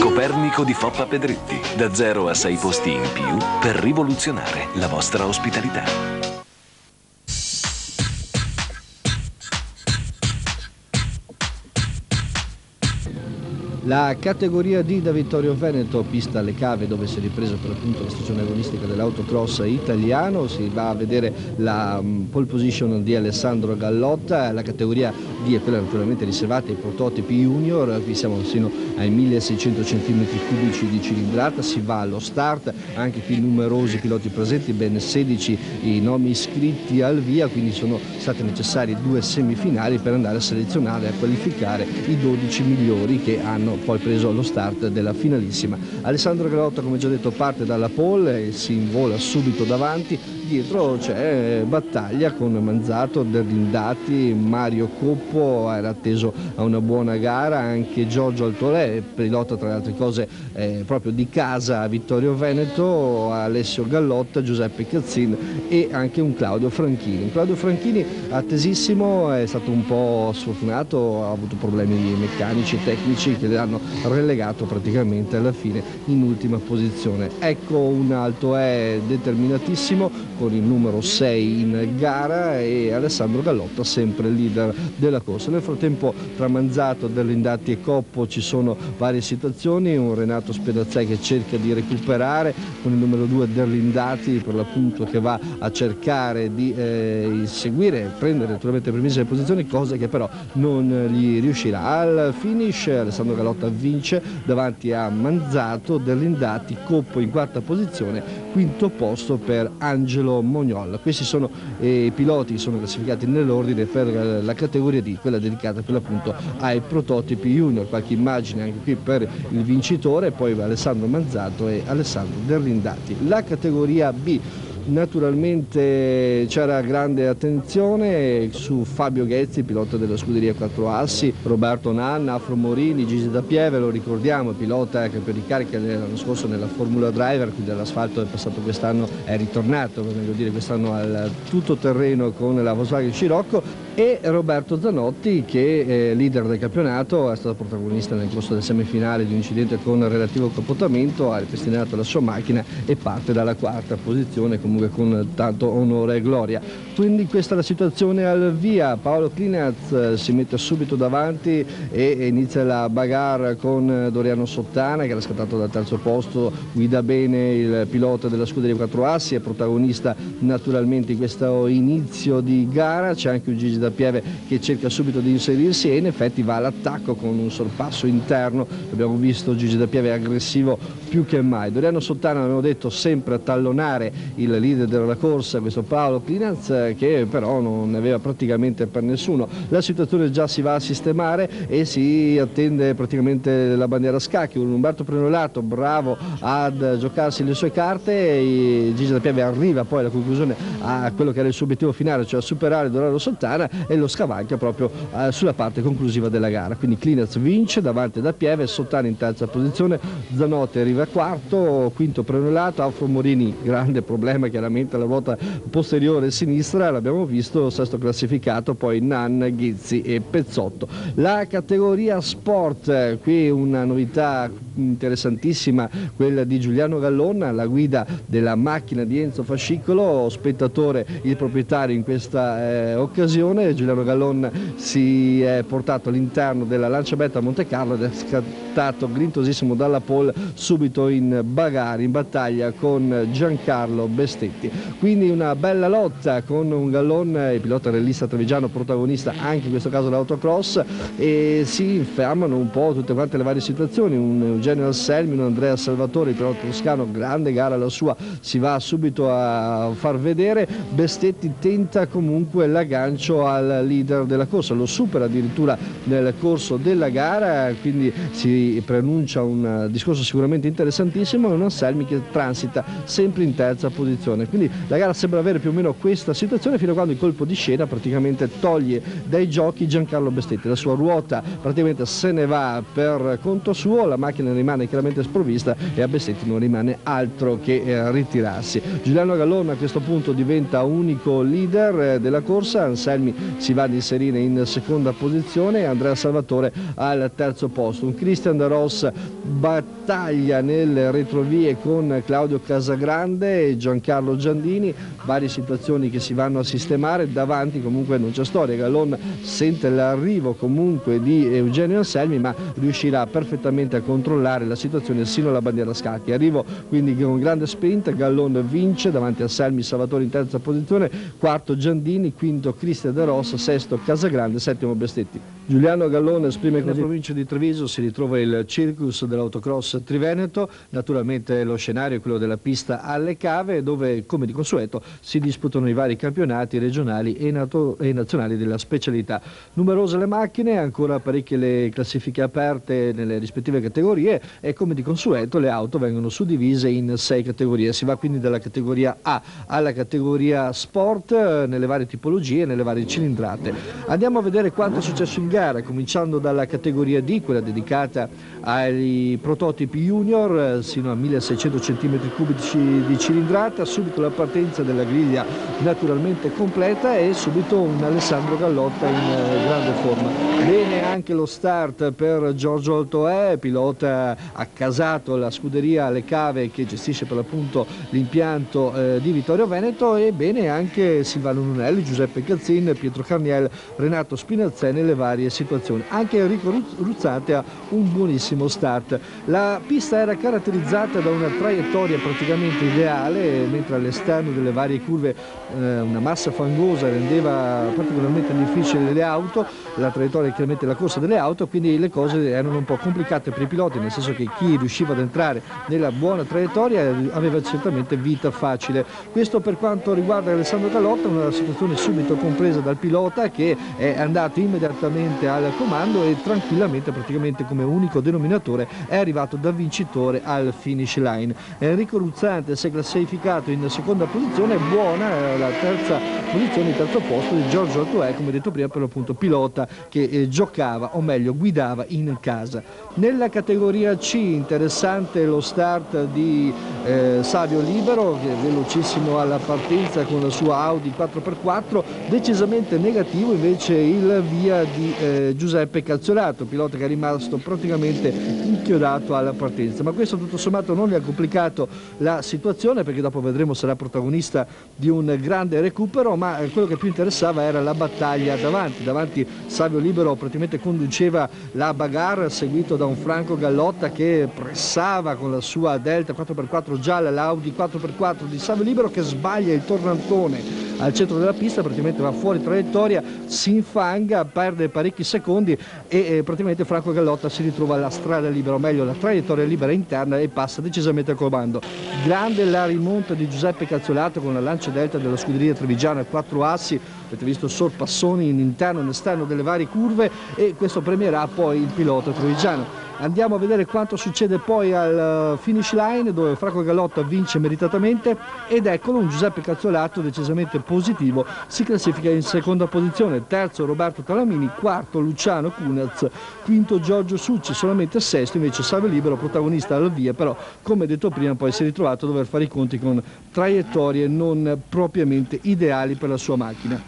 Copernico di Foppa Pedretti, da 0 a 6 posti in più per rivoluzionare la vostra ospitalità. La categoria D da Vittorio Veneto, pista alle cave dove si è ripresa per appunto la stagione agonistica dell'autocross italiano, si va a vedere la um, pole position di Alessandro Gallotta, la categoria D è quella naturalmente riservata ai prototipi junior, qui siamo sino ai 1600 cm cubici di cilindrata, si va allo start, anche qui numerosi piloti presenti, ben 16 i nomi iscritti al via, quindi sono state necessarie due semifinali per andare a selezionare e a qualificare i 12 migliori che hanno poi preso lo start della finalissima. Alessandro Galotto come già detto parte dalla pole e si invola subito davanti, dietro c'è battaglia con Manzato, Derlindati, Mario Coppo era atteso a una buona gara, anche Giorgio Altolè, pilota tra le altre cose eh, proprio di casa Vittorio Veneto, Alessio Gallotta, Giuseppe Cazzin e anche un Claudio Franchini. Claudio Franchini attesissimo è stato un po' sfortunato, ha avuto problemi meccanici tecnici che hanno relegato praticamente alla fine in ultima posizione. Ecco un alto è determinatissimo con il numero 6 in gara e Alessandro Gallotta sempre leader della corsa. Nel frattempo tra Manzato, Derlindati e Coppo ci sono varie situazioni, un Renato Spedazzai che cerca di recuperare con il numero 2 Derlindati per l'appunto che va a cercare di eh, seguire, prendere naturalmente primissime posizioni, cosa che però non gli riuscirà. Al finish Alessandro Gallotta Lotta vince davanti a Manzato, Derlindati, Coppo in quarta posizione, quinto posto per Angelo Mognol. Questi sono eh, i piloti che sono classificati nell'ordine per la categoria D, quella dedicata per l'appunto ai prototipi junior, qualche immagine anche qui per il vincitore, poi Alessandro Manzato e Alessandro Derlindati. La categoria B Naturalmente c'era grande attenzione su Fabio Ghezzi, pilota della scuderia 4 Assi, Roberto Nanna, Afro Morini, Gigi da Pieve, lo ricordiamo, pilota che per ricarica l'anno scorso nella Formula Driver, quindi all'asfalto è passato quest'anno, è ritornato, meglio dire quest'anno al tutto terreno con la Volkswagen Scirocco e Roberto Zanotti che è leader del campionato, è stato protagonista nel corso del semifinale di un incidente con relativo capotamento, ha ripristinato la sua macchina e parte dalla quarta posizione comunque con tanto onore e gloria. Quindi questa è la situazione al via, Paolo Clinaz eh, si mette subito davanti e inizia la bagarre con Doriano Sottana che era scattato dal terzo posto, guida bene il pilota della scuderia 4 Assi, è protagonista naturalmente in questo inizio di gara, c'è anche un Gigi da Pieve che cerca subito di inserirsi e in effetti va all'attacco con un sorpasso interno, abbiamo visto Gigi da Pieve aggressivo più che mai. Doriano Sottana, abbiamo detto, sempre a tallonare il leader della corsa, questo Paolo Clinaz, che però non ne aveva praticamente per nessuno. La situazione già si va a sistemare e si attende praticamente la bandiera a scacchi. Un Umberto Prenolato bravo ad giocarsi le sue carte e Gigi da Pieve arriva poi alla conclusione a quello che era il suo obiettivo finale, cioè a superare Dorado Sottana e lo scavalca proprio eh, sulla parte conclusiva della gara. Quindi Clinaz vince davanti da Pieve, Sottana in terza posizione, Zanotti arriva quarto, quinto Prenolato, Afro Morini, grande problema chiaramente alla ruota posteriore sinistra, l'abbiamo visto, sesto classificato, poi Nan, Ghizzi e Pezzotto. La categoria sport, qui una novità interessantissima quella di Giuliano Gallona, la guida della macchina di Enzo Fascicolo, spettatore il proprietario in questa eh, occasione. Giuliano Gallon si è portato all'interno della lanciabetta a Monte Carlo ed è scattato grintosissimo dalla pole subito in bagari, in battaglia con Giancarlo Bestetti. Quindi una bella lotta con un Gallon, il pilota rallista trevigiano protagonista anche in questo caso dell'autocross e si infiammano un po' tutte quante le varie situazioni, un Eugenio Anselmi, un Andrea Salvatore, il pilota toscano, grande gara la sua, si va subito a far vedere, Bestetti tenta comunque l'aggancio al leader della corsa, lo supera addirittura nel corso della gara, quindi si preannuncia un discorso sicuramente interessantissimo e un Anselmi che transita sempre in terza posizione, quindi la gara sembra avere più o meno questa situazione fino a quando il colpo di scena praticamente toglie dai giochi Giancarlo Bestetti, la sua ruota praticamente se ne va per conto suo, la macchina rimane chiaramente sprovvista e a Bestetti non rimane altro che eh, ritirarsi. Giuliano Gallone a questo punto diventa unico leader eh, della corsa, Anselmi si va ad inserire in seconda posizione e Andrea Salvatore al terzo posto. Un Christian De Ross battaglia nelle retrovie con Claudio Casagrande e Giancarlo Giandini, varie situazioni che si vanno a sistemare, davanti comunque non c'è storia, Gallon sente l'arrivo comunque di Eugenio Anselmi ma riuscirà perfettamente a controllare la situazione sino alla bandiera scacchi. Arrivo quindi con grande sprint, Gallon vince davanti a Anselmi Salvatore in terza posizione, quarto Giandini, quinto Cristian De Rossa, sesto Casagrande, settimo Bestetti. Giuliano Gallone esprime così. Nella provincia di Treviso si ritrova il circus dell'autocross Triveneto, naturalmente lo scenario è quello della pista alle cave dove come di consueto si disputano i vari campionati regionali e, e nazionali della specialità. Numerose le macchine, ancora parecchie le classifiche aperte nelle rispettive categorie e come di consueto le auto vengono suddivise in sei categorie, si va quindi dalla categoria A alla categoria Sport nelle varie tipologie, nelle varie cilindrate. Andiamo a vedere quanto è successo in gara, cominciando dalla categoria D, quella dedicata ai prototipi junior, sino a 1600 cm3 di cilindrata, subito la partenza della griglia naturalmente completa e subito un Alessandro Gallotta in eh, grande forma. Bene anche lo start per Giorgio Altoè, pilota accasato alla scuderia alle cave che gestisce per l'appunto l'impianto eh, di Vittorio Veneto e bene anche Silvano Nunelli, Giuseppe Cazzin, Pietro Carniel, Renato Spinazzè nelle varie situazioni. Anche Enrico Ruzzate ha un buonissimo start. La pista era caratterizzata da una traiettoria praticamente ideale, mentre all'esterno delle varie curve eh, una massa fangosa rendeva particolarmente difficile le auto, la traiettoria chiaramente la corsa delle auto, quindi le cose erano un po' complicate per i piloti, nel senso che chi riusciva ad entrare nella buona traiettoria aveva certamente vita facile. Questo per quanto riguarda Alessandro Calotta, una situazione subito compresa dal pilota che è andato immediatamente al comando e tranquillamente, praticamente come unico denominatore, è arrivato da vincitore al finish line. Enrico Ruzzante si è classificato in seconda posizione, buona la terza posizione, il terzo posto di Giorgio Altoè, come detto prima, per l'appunto pilota che eh, giocava, o meglio guidava in casa. Nella categoria C interessante lo start di eh, Savio Libero, che è velocissimo alla partenza con la sua Audi 4x4, decisamente negativo invece il via di eh, Giuseppe Calzolato, pilota che è rimasto praticamente inchiodato alla partenza, ma questo tutto sommato non gli ha complicato la situazione perché dopo vedremo sarà protagonista di un grande recupero, ma eh, quello che più interessava era la battaglia davanti, davanti Savio Libero praticamente conduceva la bagarre seguito da un Franco Gallotta che pressava con la sua Delta 4x4 gialla, l'Audi 4x4 di Savio Libero che sbaglia il tornantone al centro della pista, praticamente va fuori traiettoria, si infanga, perde parecchi secondi e eh, praticamente Franco Gallotta si ritrova alla strada libera, o meglio la traiettoria libera interna e passa decisamente al comando. Grande la rimonta di Giuseppe Cazzolato con la lancia delta della scuderia trevigiana a quattro assi, avete visto sorpassoni in interno e in esterno delle varie curve e questo premierà poi il pilota trevigiano. Andiamo a vedere quanto succede poi al eh, finish line dove Franco Gallotta vince meritatamente ed eccolo un Giuseppe Cazzolato decisamente positivo, si classifica in seconda posizione, terzo Roberto Talamini, quarto Luciano Cunez, quinto Giorgio Succi, solamente sesto invece Salve Libero, protagonista al via, però come detto prima poi si è ritrovato a dover fare i conti con traiettorie non propriamente ideali per la sua macchina.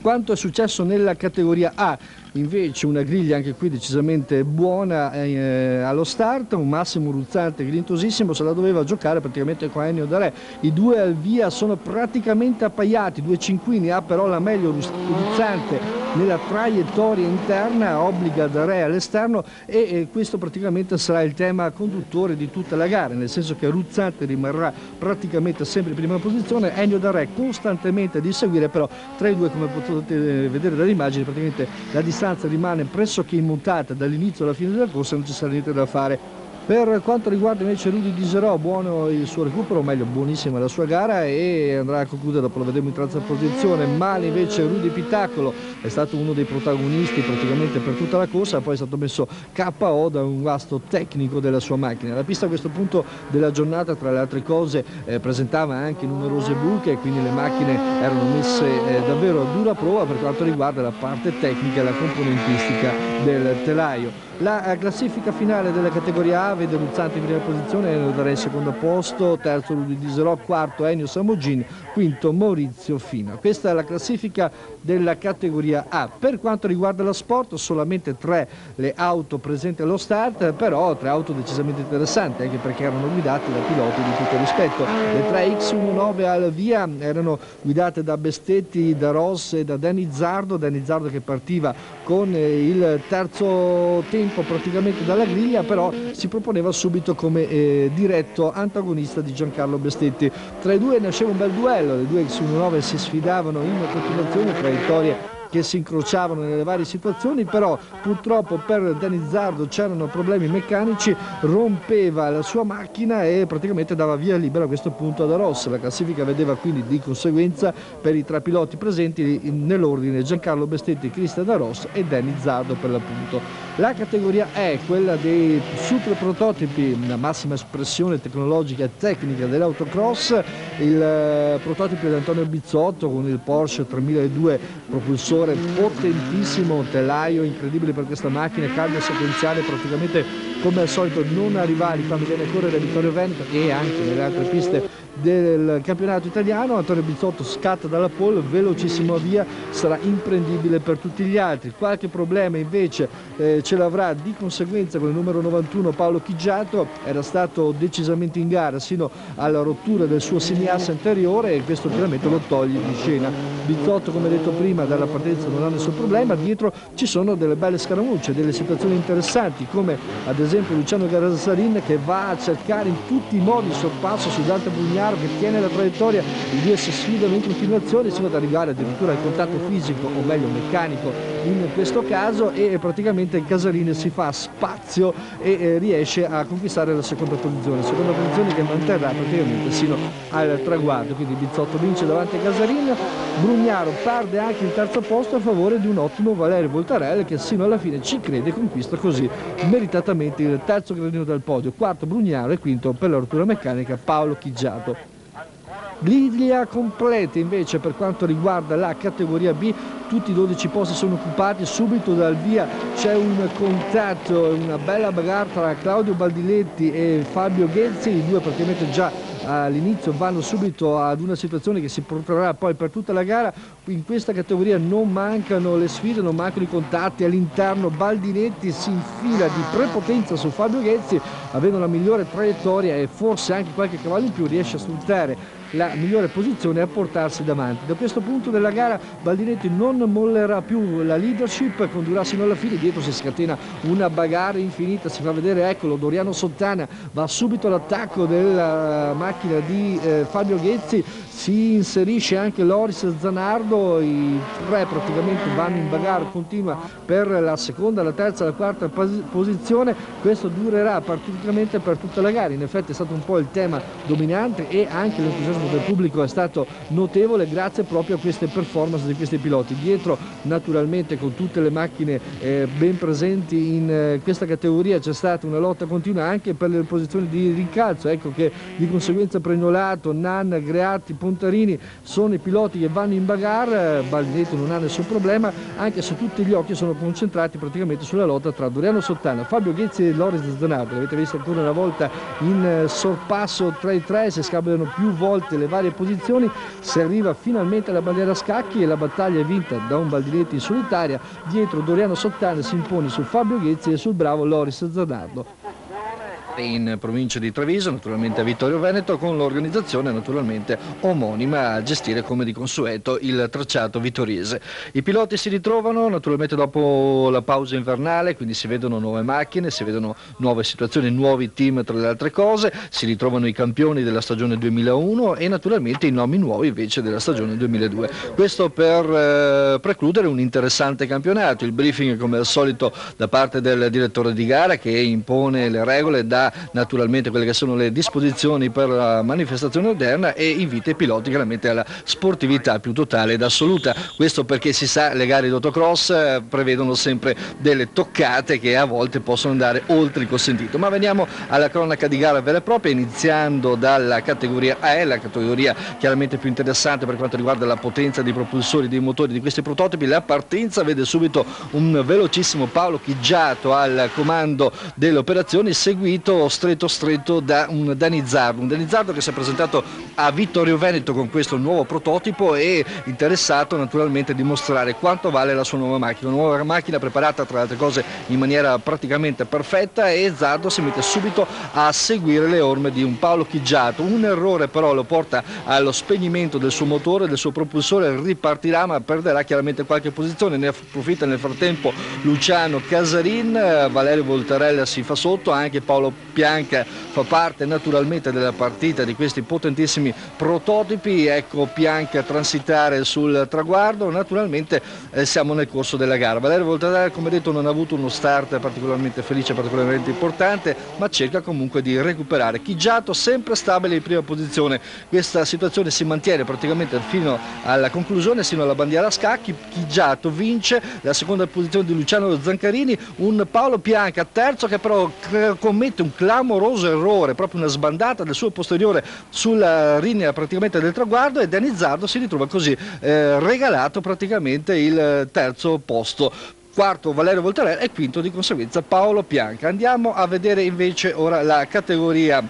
Quanto è successo nella categoria A? Invece una griglia anche qui decisamente buona eh, allo start, un Massimo Ruzzante grintosissimo, se la doveva giocare praticamente con Ennio Re. I due al via sono praticamente appaiati, due cinquini, ha però la meglio Ruzzante nella traiettoria interna, obbliga Re all'esterno e eh, questo praticamente sarà il tema conduttore di tutta la gara, nel senso che Ruzzante rimarrà praticamente sempre in prima posizione, Ennio Re costantemente di seguire, però tra i due come potete vedere dall'immagine praticamente la distanza distanza rimane pressoché immutata dall'inizio alla fine della corsa non ci sarà niente da fare per quanto riguarda invece Rudy Diserò, buono il suo recupero, o meglio buonissima la sua gara e andrà a concludere, dopo lo vedremo in terza posizione, male invece Rudy Pitacolo è stato uno dei protagonisti praticamente per tutta la corsa, poi è stato messo KO da un guasto tecnico della sua macchina. La pista a questo punto della giornata tra le altre cose eh, presentava anche numerose buche, quindi le macchine erano messe eh, davvero a dura prova per quanto riguarda la parte tecnica e la componentistica del telaio. La classifica finale della categoria A vede Ruzzanti in prima posizione, Ennio Darè in secondo posto, terzo Rudy Diserò, quarto Ennio Samogin, quinto Maurizio Fina. Questa è la classifica della categoria A. Per quanto riguarda lo sport, solamente tre le auto presenti allo start, però tre auto decisamente interessanti, anche perché erano guidate da piloti di tutto rispetto. Le 3 X19 al via erano guidate da Bestetti, da Ross e da Danny Zardo, Danny Zardo che partiva con il terzo tempo tempo praticamente dalla griglia, però si proponeva subito come eh, diretto antagonista di Giancarlo Bestetti. Tra i due nasceva un bel duello, le due X19 si sfidavano in continuazione, traiettorie che si incrociavano nelle varie situazioni, però purtroppo per Danizzardo c'erano problemi meccanici, rompeva la sua macchina e praticamente dava via libera a questo punto ad Ross. La classifica vedeva quindi di conseguenza per i tre piloti presenti nell'ordine Giancarlo Bestetti, Cristian da Ross e Danizzardo per l'appunto. La categoria è quella dei super prototipi, la massima espressione tecnologica e tecnica dell'autocross, il eh, prototipo di Antonio Bizzotto con il Porsche 3002 propulsore motore potentissimo, telaio incredibile per questa macchina, cambio sequenziale praticamente come al solito non a rivali quando viene a correre Vittorio Veneto e anche nelle altre piste del campionato italiano, Antonio Bizzotto scatta dalla pole, velocissimo via, sarà imprendibile per tutti gli altri. Qualche problema invece eh, ce l'avrà di conseguenza con il numero 91 Paolo Chiggiato, era stato decisamente in gara sino alla rottura del suo semiasse anteriore e questo chiaramente lo toglie di scena. Bizzotto come detto prima dalla partenza non ha nessun problema, dietro ci sono delle belle scaramucce, delle situazioni interessanti come ad esempio Luciano Garazzarin che va a cercare in tutti i modi il sorpasso su Dante Bugnani Magnaro che tiene la traiettoria, i due si sfidano in continuazione sino ad arrivare addirittura al contatto fisico o meglio meccanico in questo caso e praticamente Casarini si fa spazio e eh, riesce a conquistare la seconda posizione, seconda posizione che manterrà praticamente sino al traguardo, quindi Bizzotto vince davanti a Casarini, Brugnaro perde anche il terzo posto a favore di un ottimo Valerio Voltarella che sino alla fine ci crede e conquista così meritatamente il terzo gradino del podio, quarto Brugnaro e quinto per la rottura meccanica Paolo Chiggiato. Griglia completa invece per quanto riguarda la categoria B, tutti i 12 posti sono occupati, subito dal via c'è un contatto, una bella bagarre tra Claudio Baldiletti e Fabio Ghezzi, i due praticamente già all'inizio vanno subito ad una situazione che si protrarrà poi per tutta la gara, in questa categoria non mancano le sfide, non mancano i contatti, all'interno Baldinetti si infila di prepotenza su Fabio Ghezzi, avendo la migliore traiettoria e forse anche qualche cavallo in più riesce a sfruttare la migliore posizione a portarsi davanti. Da questo punto della gara Baldinetti non mollerà più la leadership, condurrà sino alla fine, dietro si scatena una bagarre infinita, si fa vedere, eccolo, Doriano Sottana va subito all'attacco della macchina di eh, Fabio Ghezzi, si inserisce anche Loris Zanardo, i tre praticamente vanno in bagarre continua per la seconda, la terza, la quarta posizione, questo durerà praticamente per tutta la gara, in effetti è stato un po' il tema dominante e anche l'entusiasmo del pubblico è stato notevole grazie proprio a queste performance di questi piloti. Dietro naturalmente con tutte le macchine eh, ben presenti in eh, questa categoria c'è stata una lotta continua anche per le posizioni di rincalzo, ecco che di conseguenza Pregnolato, Nan, Greatti, Pontarini sono i piloti che vanno in bagarre, Baldinetti non ha nessun problema, anche se tutti gli occhi sono concentrati praticamente sulla lotta tra Doriano Sottana, Fabio Ghezzi e Loris Zanardo, l'avete visto ancora una volta in eh, sorpasso tra i tre, si scambiano più volte le varie posizioni si arriva finalmente alla bandiera a scacchi e la battaglia è vinta da un Baldinetti in solitaria, dietro Doriano Sottane si impone su Fabio Ghezzi e sul bravo Loris Zanardo in provincia di Treviso, naturalmente a Vittorio Veneto, con l'organizzazione naturalmente omonima a gestire come di consueto il tracciato vittoriese. I piloti si ritrovano naturalmente dopo la pausa invernale, quindi si vedono nuove macchine, si vedono nuove situazioni, nuovi team tra le altre cose, si ritrovano i campioni della stagione 2001 e naturalmente i nomi nuovi invece della stagione 2002. Questo per eh, precludere un interessante campionato, il briefing come al solito da parte del direttore di gara che impone le regole da naturalmente quelle che sono le disposizioni per la manifestazione odierna e invita i piloti chiaramente alla sportività più totale ed assoluta. Questo perché si sa le gare di autocross eh, prevedono sempre delle toccate che a volte possono andare oltre il consentito. Ma veniamo alla cronaca di gara vera e propria iniziando dalla categoria AE, la categoria chiaramente più interessante per quanto riguarda la potenza dei propulsori dei motori di questi prototipi. La partenza vede subito un velocissimo Paolo Chiggiato al comando delle operazioni seguito stretto, stretto, stretto da un Danizzardo, un Danizzardo che si è presentato a Vittorio Veneto con questo nuovo prototipo e interessato naturalmente a dimostrare quanto vale la sua nuova macchina, una nuova macchina preparata tra le altre cose in maniera praticamente perfetta e Zardo si mette subito a seguire le orme di un Paolo Chiggiato, un errore però lo porta allo spegnimento del suo motore, del suo propulsore, ripartirà ma perderà chiaramente qualche posizione, ne approfitta nel frattempo Luciano Casarin, Valerio Voltarella si fa sotto, anche Paolo Pianca fa parte naturalmente della partita di questi potentissimi prototipi, ecco Pianca transitare sul traguardo, naturalmente eh, siamo nel corso della gara. Valerio Voltadare come detto non ha avuto uno start particolarmente felice, particolarmente importante, ma cerca comunque di recuperare. Chigiato sempre stabile in prima posizione, questa situazione si mantiene praticamente fino alla conclusione, sino alla bandiera a scacchi, Chigiato vince, la seconda posizione di Luciano Zancarini, un Paolo Pianca terzo che però commette un clamoroso errore, proprio una sbandata del suo posteriore sulla linea praticamente del traguardo e Danizzardo si ritrova così eh, regalato praticamente il terzo posto quarto Valerio Voltarella e quinto di conseguenza Paolo Pianca. Andiamo a vedere invece ora la categoria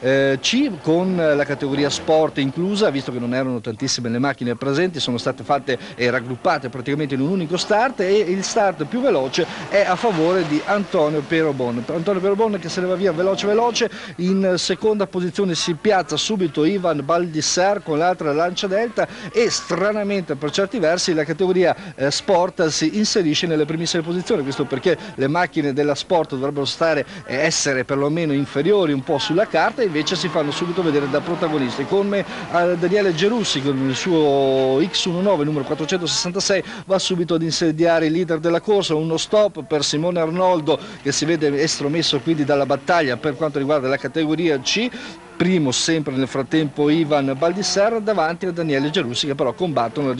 eh, C con la categoria sport inclusa, visto che non erano tantissime le macchine presenti, sono state fatte e raggruppate praticamente in un unico start e il start più veloce è a favore di Antonio Perobon. Antonio Perobon che se ne va via veloce veloce, in seconda posizione si piazza subito Ivan Baldisser con l'altra lancia delta e stranamente per certi versi la categoria eh, sport si inserisce nelle primissime posizioni, questo perché le macchine della sport dovrebbero stare, essere perlomeno inferiori un po' sulla carta invece si fanno subito vedere da protagonisti, come eh, Daniele Gerussi con il suo X19 numero 466 va subito ad insediare il leader della corsa, uno stop per Simone Arnoldo che si vede estromesso quindi dalla battaglia per quanto riguarda la categoria C primo sempre nel frattempo Ivan Baldisserra davanti a Daniele Gerussi che però combattono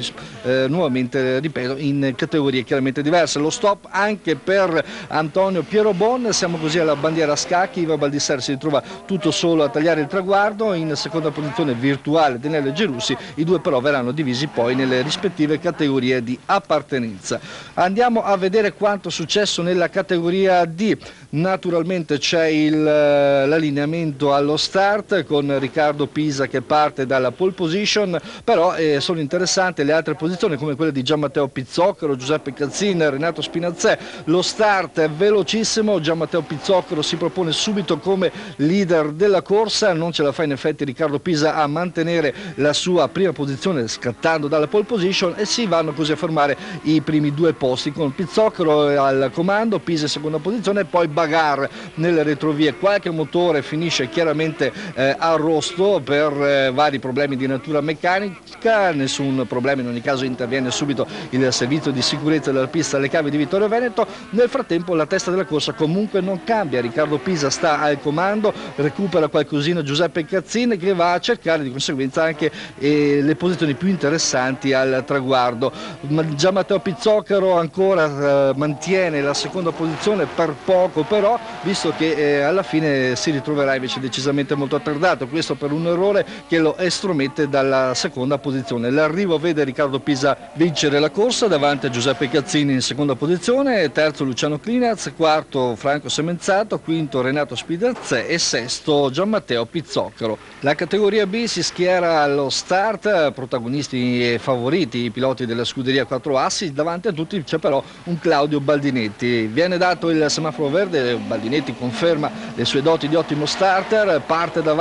eh, nuovamente ripeto in categorie chiaramente diverse. Lo stop anche per Antonio Piero Bon siamo così alla bandiera a scacchi. Ivan Baldisserra si ritrova tutto solo a tagliare il traguardo. In seconda posizione virtuale Daniele Gerussi. I due però verranno divisi poi nelle rispettive categorie di appartenenza. Andiamo a vedere quanto è successo nella categoria D. Naturalmente c'è eh, l'allineamento allo start start con Riccardo Pisa che parte dalla pole position, però eh, sono interessanti le altre posizioni come quelle di Gian Matteo Pizzoccaro, Giuseppe Cazzin, Renato Spinazzè. Lo start è velocissimo, Gian Matteo Pizzoccaro si propone subito come leader della corsa, non ce la fa in effetti Riccardo Pisa a mantenere la sua prima posizione scattando dalla pole position e si vanno così a formare i primi due posti con Pizzoccaro al comando, Pisa in seconda posizione e poi Bagar nelle retrovie. Qualche motore finisce chiaramente eh, arrosto per eh, vari problemi di natura meccanica, nessun problema in ogni caso interviene subito il servizio di sicurezza della pista alle cave di Vittorio Veneto, nel frattempo la testa della corsa comunque non cambia, Riccardo Pisa sta al comando, recupera qualcosina Giuseppe Cazzin che va a cercare di conseguenza anche eh, le posizioni più interessanti al traguardo. Già Matteo Pizzoccaro ancora eh, mantiene la seconda posizione per poco però, visto che eh, alla fine si ritroverà invece decisamente molto attaccato per dato, questo per un errore che lo estromette dalla seconda posizione. L'arrivo vede Riccardo Pisa vincere la corsa davanti a Giuseppe Cazzini in seconda posizione, terzo Luciano Clinaz, quarto Franco Semenzato, quinto Renato Spidazzè e sesto Gianmatteo Pizzoccaro. La categoria B si schiera allo start, protagonisti e favoriti, i piloti della scuderia 4 assi, davanti a tutti c'è però un Claudio Baldinetti. Viene dato il semaforo verde, Baldinetti conferma le sue doti di ottimo starter, parte davanti,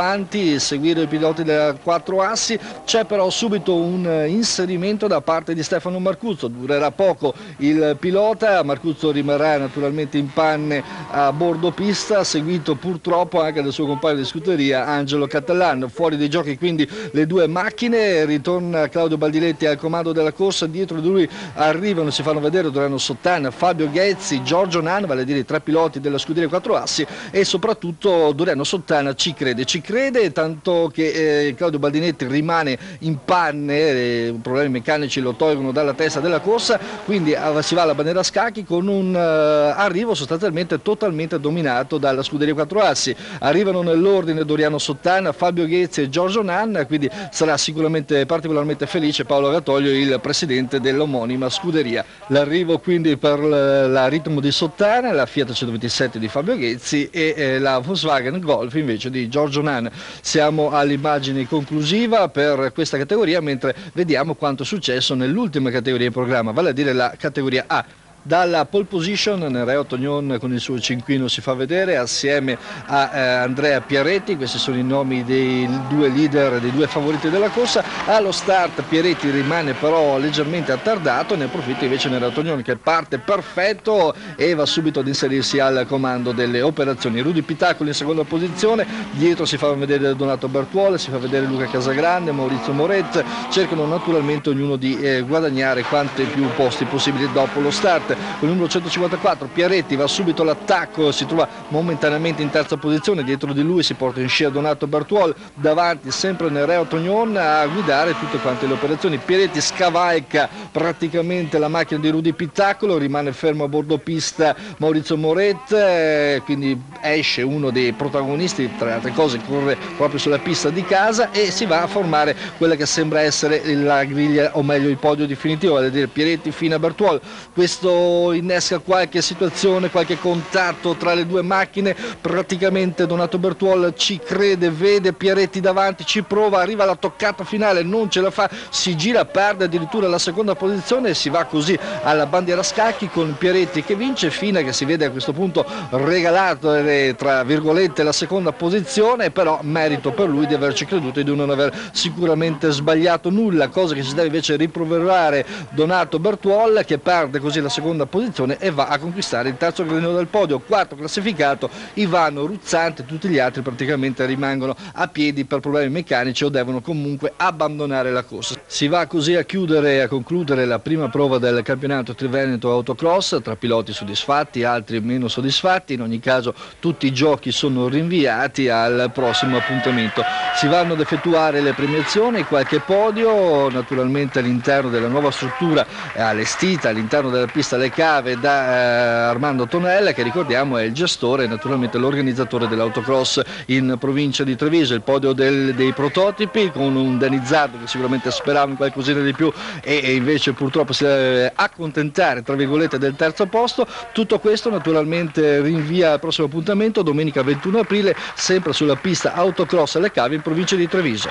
seguire i piloti della 4 assi, c'è però subito un inserimento da parte di Stefano Marcuzzo, durerà poco il pilota, Marcuzzo rimarrà naturalmente in panne a bordo pista, seguito purtroppo anche dal suo compagno di scuderia Angelo Catallan, fuori dei giochi quindi le due macchine, ritorna Claudio Baldinetti al comando della corsa, dietro di lui arrivano, si fanno vedere Dorano Sottana, Fabio Ghezzi, Giorgio Nan, vale a dire i tre piloti della scuderia 4 assi. E soprattutto Doriano Sottana ci crede, ci crede tanto che eh, Claudio Baldinetti rimane in panne, eh, problemi meccanici lo tolgono dalla testa della corsa, quindi si va alla bandiera scacchi con un eh, arrivo sostanzialmente totalmente dominato dalla scuderia 4 assi. Arrivano nell'ordine Doriano Sottana, Fabio Ghezzi e Giorgio Nan, quindi sarà sicuramente particolarmente felice Paolo Gatoglio, il presidente dell'omonima scuderia. L'arrivo quindi per la ritmo di Sottana, la Fiat 127 di Fabio Ghezzi e eh, la Volkswagen Golf invece di Giorgio Nan. Siamo all'immagine conclusiva per questa categoria mentre vediamo quanto è successo nell'ultima categoria in programma, vale a dire la categoria A. Dalla pole position Nereo Tognon con il suo cinquino si fa vedere assieme a eh, Andrea Piaretti, questi sono i nomi dei due leader, dei due favoriti della corsa. Allo start Piaretti rimane però leggermente attardato, ne approfitta invece Nereo Tognon che parte perfetto e va subito ad inserirsi al comando delle operazioni. Rudi Pitacoli in seconda posizione, dietro si fa vedere Donato Bertuole, si fa vedere Luca Casagrande, Maurizio Moret, cercano naturalmente ognuno di eh, guadagnare quanti più posti possibili dopo lo start con il numero 154 Piaretti va subito all'attacco, si trova momentaneamente in terza posizione, dietro di lui si porta in scia Donato Bertuol, davanti sempre Nereo Tognon a guidare tutte quante le operazioni. Piaretti scavalca praticamente la macchina di Rudy Pittacolo, rimane fermo a bordo pista Maurizio Moret, eh, quindi esce uno dei protagonisti, tra le altre cose corre proprio sulla pista di casa e si va a formare quella che sembra essere la griglia o meglio il podio definitivo, vale a dire Piaretti fino a Bertuol. Questo innesca qualche situazione, qualche contatto tra le due macchine, praticamente Donato Bertuol ci crede, vede Piaretti davanti, ci prova, arriva alla toccata finale, non ce la fa, si gira, perde addirittura la seconda posizione e si va così alla bandiera scacchi con Piaretti che vince, Fina che si vede a questo punto regalato eh, tra virgolette la seconda posizione, però merito per lui di averci creduto e di non aver sicuramente sbagliato nulla, cosa che si deve invece riproverare Donato Bertuol che perde così la seconda posizione e va a conquistare il terzo gradino del podio, quarto classificato Ivano Ruzzante, tutti gli altri praticamente rimangono a piedi per problemi meccanici o devono comunque abbandonare la corsa. Si va così a chiudere e a concludere la prima prova del campionato Triveneto Autocross tra piloti soddisfatti, altri meno soddisfatti, in ogni caso tutti i giochi sono rinviati al prossimo appuntamento. Si vanno ad effettuare le premiazioni, qualche podio, naturalmente all'interno della nuova struttura allestita all'interno della pista Le Cave da eh, Armando Tonella che ricordiamo è il gestore e naturalmente l'organizzatore dell'autocross in provincia di Treviso, il podio del, dei prototipi con un Danizzardo che sicuramente sperava in qualcosina di più e, e invece purtroppo si deve accontentare tra virgolette del terzo posto, tutto questo naturalmente rinvia al prossimo appuntamento domenica 21 aprile sempre sulla pista autocross Le Cave in provincia di Treviso.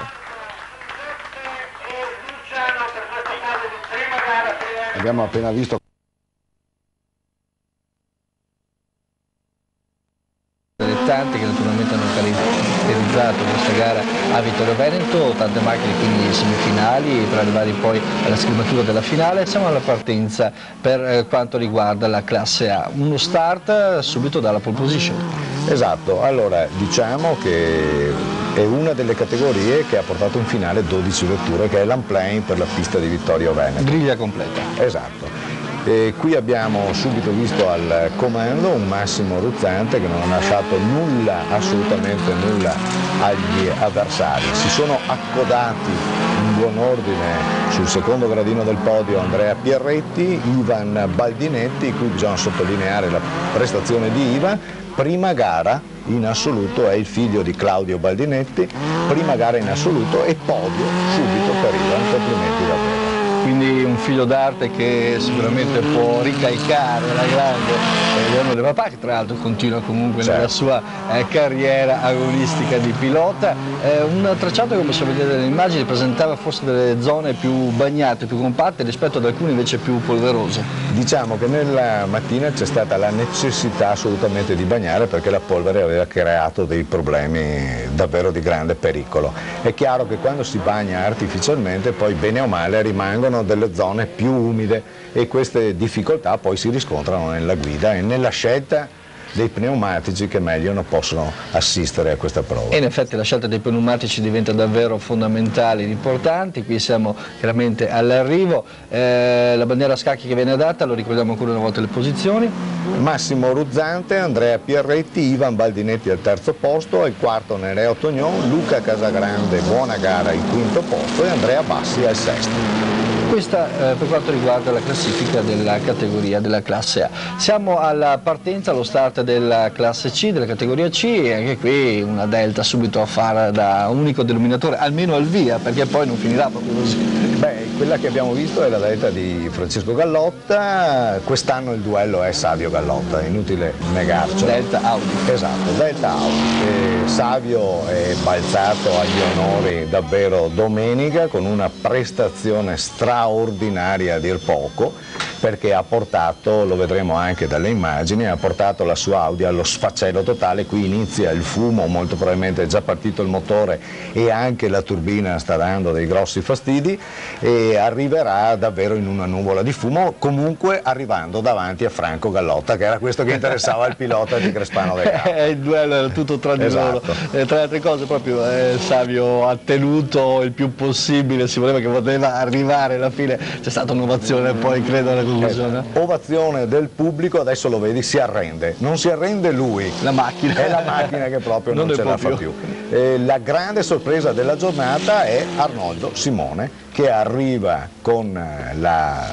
Abbiamo appena visto tanti che naturalmente hanno caratterizzato questa gara a Vittorio Veneto, tante macchine quindi semifinali per arrivare poi alla scrimatura della finale. Siamo alla partenza per eh, quanto riguarda la classe A, uno start subito dalla pole position. Esatto, allora diciamo che è una delle categorie che ha portato in finale 12 vetture che è l'unplane per la pista di Vittorio Veneto. Griglia completa. Esatto. E qui abbiamo subito visto al comando un Massimo Ruzzante che non ha lasciato nulla, assolutamente nulla agli avversari. Si sono accodati buon ordine sul secondo gradino del podio Andrea Pierretti, Ivan Baldinetti, qui bisogna sottolineare la prestazione di Ivan, prima gara in assoluto è il figlio di Claudio Baldinetti, prima gara in assoluto e podio subito per Ivan, complimenti davvero quindi un figlio d'arte che sicuramente può ricaicare la grande Leone del papà che tra l'altro continua comunque certo. nella sua eh, carriera agonistica di pilota. Eh, un tracciato che come si vedere dalle immagini presentava forse delle zone più bagnate, più compatte rispetto ad alcune invece più polverose. Diciamo che nella mattina c'è stata la necessità assolutamente di bagnare perché la polvere aveva creato dei problemi davvero di grande pericolo. È chiaro che quando si bagna artificialmente poi bene o male rimangono sono delle zone più umide e queste difficoltà poi si riscontrano nella guida e nella scelta dei pneumatici che meglio non possono assistere a questa prova. E in effetti la scelta dei pneumatici diventa davvero fondamentale ed importante, qui siamo chiaramente all'arrivo, eh, la bandiera a scacchi che viene data, lo ricordiamo ancora una volta le posizioni. Massimo Ruzzante, Andrea Pierretti, Ivan Baldinetti al terzo posto, al quarto Nereo Tognon, Luca Casagrande, buona gara al quinto posto e Andrea Bassi al sesto. Questa eh, per quanto riguarda la classifica della categoria della classe A. Siamo alla partenza, allo start della classe C, della categoria C e anche qui una delta subito a fare da unico denominatore, almeno al via, perché poi non finirà proprio così. Beh, quella che abbiamo visto è la delta di Francesco Gallotta, quest'anno il duello è Savio Gallotta, inutile negarcelo. Delta Audi. Esatto, Delta Audi. E Savio è balzato agli onori davvero domenica con una prestazione straordinaria straordinaria a dir poco perché ha portato, lo vedremo anche dalle immagini, ha portato la sua Audi allo sfaccello totale, qui inizia il fumo, molto probabilmente è già partito il motore e anche la turbina sta dando dei grossi fastidi e arriverà davvero in una nuvola di fumo, comunque arrivando davanti a Franco Gallotta che era questo che interessava il pilota di Crespano De Gaudio. il duello era tutto tra di esatto. loro, eh, tra le altre cose proprio eh, Savio ha tenuto il più possibile, si voleva che poteva arrivare alla fine, c'è stata un'ovazione poi credo alla conclusione. Eh, ovazione del pubblico, adesso lo vedi, si arrende, non si arrende lui, la macchina. è la macchina che proprio non, non ce la fa più. più. Eh, la grande sorpresa della giornata è Arnoldo Simone che arriva con eh, la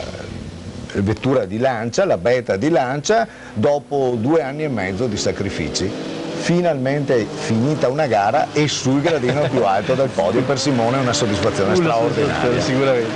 vettura di Lancia, la beta di Lancia, dopo due anni e mezzo di sacrifici finalmente finita una gara e sul gradino più alto del podio per Simone è una soddisfazione straordinaria. Sicuramente.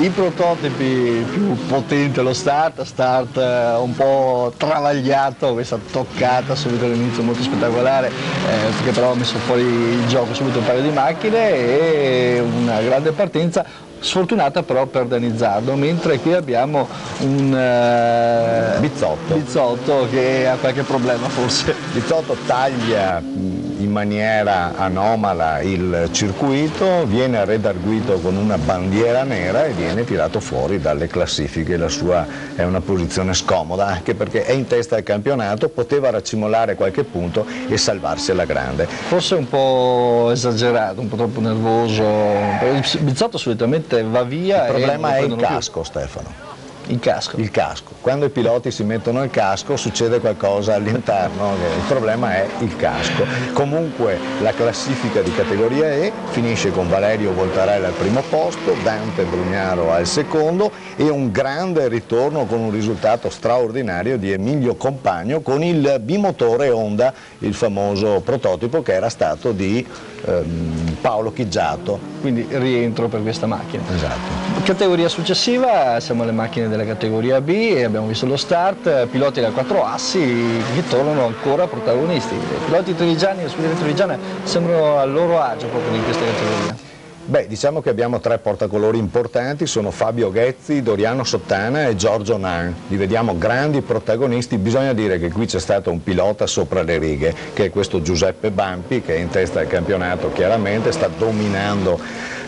I prototipi più potenti allo start, start eh, un po' travagliato, questa toccata subito all'inizio molto spettacolare, eh, che però ha messo fuori il gioco subito un paio di macchine e una grande partenza sfortunata però per Danizzardo, mentre qui abbiamo un uh, Bizzotto. Bizzotto che ha qualche problema forse. Bizzotto taglia in maniera anomala il circuito, viene redarguito con una bandiera nera e viene tirato fuori dalle classifiche, la sua è una posizione scomoda anche perché è in testa al campionato, poteva raccimolare qualche punto e salvarsi alla grande. Forse un po' esagerato, un po' troppo nervoso, Bizzotto solitamente va via. Il problema è il casco più. Stefano. Il casco. Il casco. Quando i piloti si mettono il casco succede qualcosa all'interno, il problema è il casco. Comunque la classifica di categoria E finisce con Valerio Voltarella al primo posto, Dante Brugnaro al secondo e un grande ritorno con un risultato straordinario di Emilio Compagno con il bimotore Honda, il famoso prototipo che era stato di ehm, Paolo Chiggiato. Quindi rientro per questa macchina. Esatto. Categoria successiva, siamo alle macchine della categoria B e abbiamo visto lo start, piloti da quattro assi che tornano ancora protagonisti. I piloti trevigiani e le scuderie trevigiane sembrano a loro agio proprio in questa categoria. Beh, diciamo che abbiamo tre portacolori importanti, sono Fabio Ghezzi, Doriano Sottana e Giorgio Nan. Li vediamo grandi protagonisti, bisogna dire che qui c'è stato un pilota sopra le righe, che è questo Giuseppe Bampi, che è in testa al campionato chiaramente, sta dominando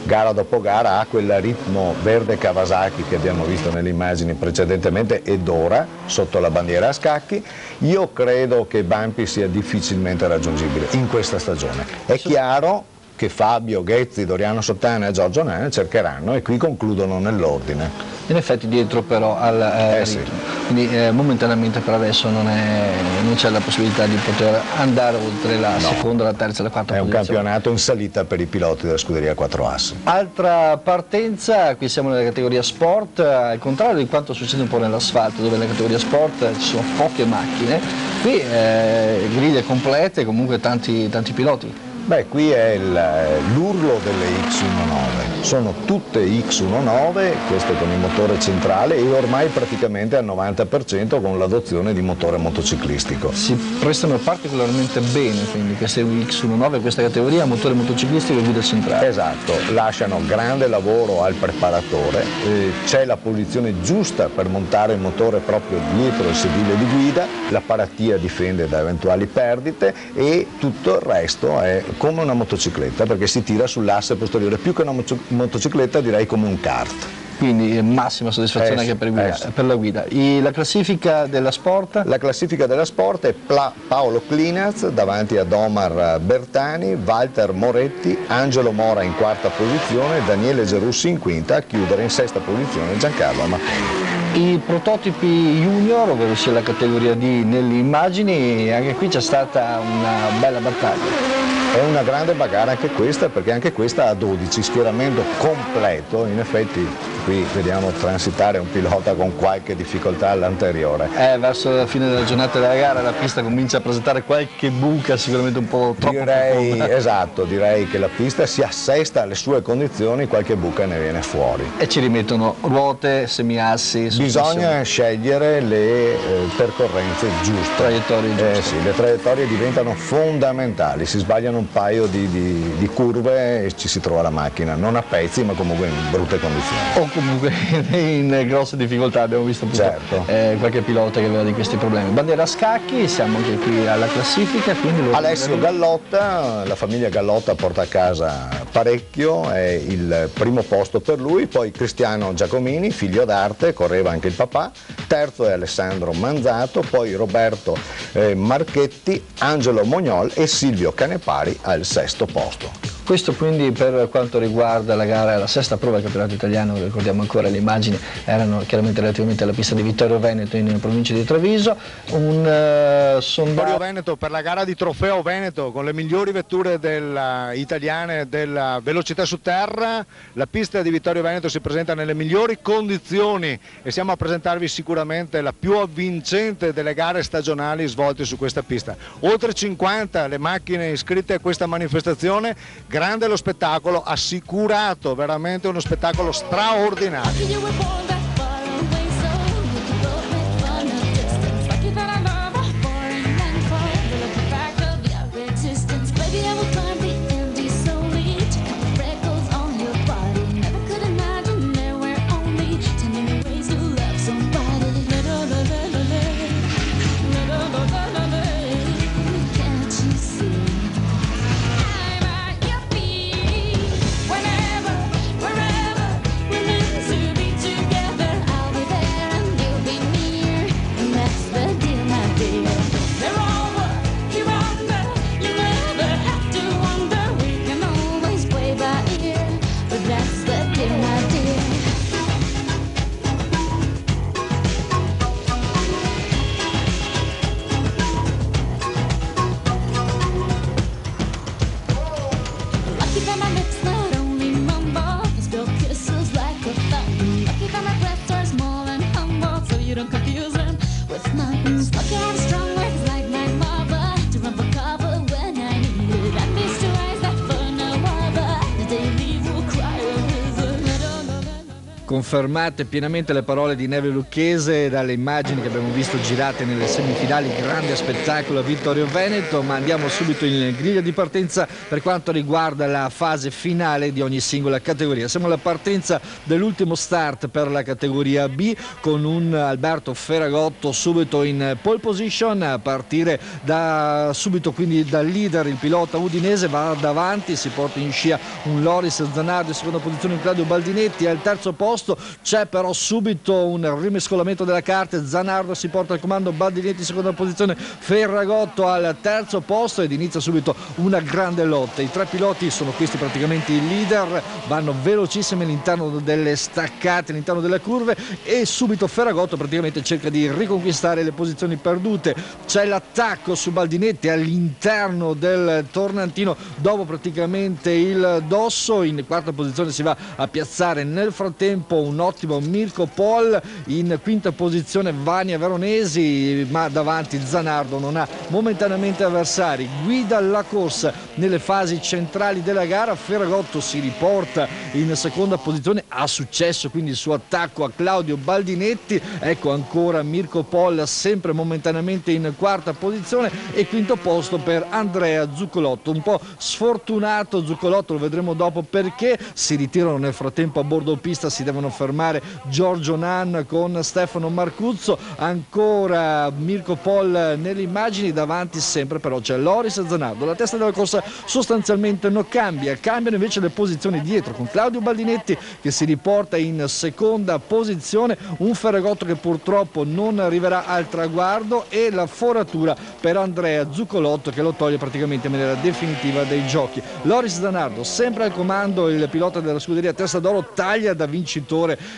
gara dopo gara, ha quel ritmo verde Kawasaki che abbiamo visto nelle immagini precedentemente ed ora sotto la bandiera a scacchi. Io credo che Bampi sia difficilmente raggiungibile in questa stagione. È chiaro che Fabio, Ghezzi, Doriano Sottana e Giorgio Nane cercheranno e qui concludono nell'ordine. In effetti dietro però al eh, Eh sì. quindi eh, momentaneamente per adesso non, è- non c'è la possibilità di poter andare oltre la seconda, la terza e la quarta È un posizione. campionato in salita per i piloti della scuderia 4 Assi. Altra partenza, qui siamo nella categoria sport, al contrario di quanto succede un po' nell'asfalto dove nella categoria sport ci sono poche macchine, qui eh, griglie complete, comunque tanti, tanti piloti. Beh, qui è eh, l'urlo delle X19, sono tutte X19, queste con il motore centrale e ormai praticamente al 90% con l'adozione di motore motociclistico. Si prestano particolarmente bene quindi queste X19, questa categoria, motore motociclistico e guida centrale. Esatto, lasciano grande lavoro al preparatore, eh, c'è la posizione giusta per montare il motore proprio dietro il sedile di guida, la paratia difende da eventuali perdite e tutto il resto è come una motocicletta perché si tira sull'asse posteriore, più che una moto- motocicletta direi come un kart. Quindi eh, massima soddisfazione Eh anche per, guida- eh per la guida. I- la classifica della sport? La classifica della sport è Pla- Paolo Clinaz davanti ad Omar Bertani, Walter Moretti, Angelo Mora in quarta posizione, Daniele Gerussi in quinta, a chiudere in sesta posizione Giancarlo Amattei. I prototipi junior, ovvero sia la categoria D nelle immagini, anche qui c'è stata una bella battaglia. È una grande bagarre anche questa perché anche questa ha 12, schieramento completo, in effetti qui vediamo transitare un pilota con qualche difficoltà all'anteriore. Eh, verso la fine della giornata della gara la pista comincia a presentare qualche buca, sicuramente un po' troppo Direi, profonda. esatto, direi che la pista si assesta alle sue condizioni, qualche buca ne viene fuori. E ci rimettono ruote, semiassi, Bisogna scegliere le eh, percorrenze giuste. Traiettorie giuste. Eh sì, le traiettorie diventano fondamentali, si sbagliano un paio di, di- di curve e ci si trova la macchina, non a pezzi ma comunque in brutte condizioni. O comunque in grosse difficoltà, abbiamo visto appunto Certo. eh, qualche pilota che aveva di questi problemi. Bandiera a scacchi, siamo anche qui alla classifica, Alessio Gallotta, la famiglia Gallotta porta a casa parecchio, è il primo posto per lui, poi Cristiano Giacomini, figlio d'arte, correva anche il papà, terzo è Alessandro Manzato, poi Roberto eh, Marchetti, Angelo Mognol e Silvio Canepari al sesto posto. Questo quindi per quanto riguarda la gara, la sesta prova del campionato italiano, ricordiamo ancora le immagini, erano chiaramente relativamente alla pista di Vittorio Veneto in provincia di Treviso, un eh, sondaggio... Vittorio Veneto per la gara di Trofeo Veneto con le migliori vetture della- italiane della velocità su terra. La pista di Vittorio Veneto si presenta nelle migliori condizioni e siamo a presentarvi sicuramente la più avvincente delle gare stagionali svolte su questa pista. Oltre 50 le macchine iscritte a questa manifestazione, grande lo spettacolo, assicurato veramente uno spettacolo straordinario. Confermate pienamente le parole di Neve Lucchese dalle immagini che abbiamo visto girate nelle semifinali, grande spettacolo a Vittorio Veneto, ma andiamo subito in griglia di partenza per quanto riguarda la fase finale di ogni singola categoria. Siamo alla partenza dell'ultimo start per la categoria B con un Alberto Ferragotto subito in pole position a partire da subito quindi dal leader il pilota udinese va davanti, si porta in scia un Loris Zanardi in seconda posizione Claudio Baldinetti al terzo posto posto, c'è però subito un rimescolamento della carta, Zanardo si porta al comando, Baldinetti in seconda posizione, Ferragotto al terzo posto ed inizia subito una grande lotta. I tre piloti sono questi praticamente i leader, vanno velocissimi all'interno delle staccate, all'interno delle curve e subito Ferragotto praticamente cerca di riconquistare le posizioni perdute. C'è l'attacco su Baldinetti all'interno del tornantino. Dopo praticamente il dosso, in quarta posizione si va a piazzare nel frattempo un ottimo Mirko Pol, in quinta posizione Vania Veronesi, ma davanti Zanardo non ha momentaneamente avversari, guida la corsa nelle fasi centrali della gara, Ferragotto si riporta in seconda posizione, ha successo quindi il suo attacco a Claudio Baldinetti, ecco ancora Mirko Pol sempre momentaneamente in quarta posizione e quinto posto per Andrea Zuccolotto, un po' sfortunato Zuccolotto, lo vedremo dopo perché si ritirano nel frattempo a bordo pista, si devono fermare Giorgio Nan con Stefano Marcuzzo, ancora Mirko Pol nelle immagini, davanti sempre però c'è Loris Zanardo, la testa della corsa sostanzialmente non cambia, cambiano invece le posizioni dietro con Claudio Baldinetti che si riporta in seconda posizione, un Ferragotto che purtroppo non arriverà al traguardo e la foratura per Andrea Zuccolotto che lo toglie praticamente in maniera definitiva dai giochi. Loris Zanardo sempre al comando, il pilota della scuderia Testa d'Oro taglia da vincitore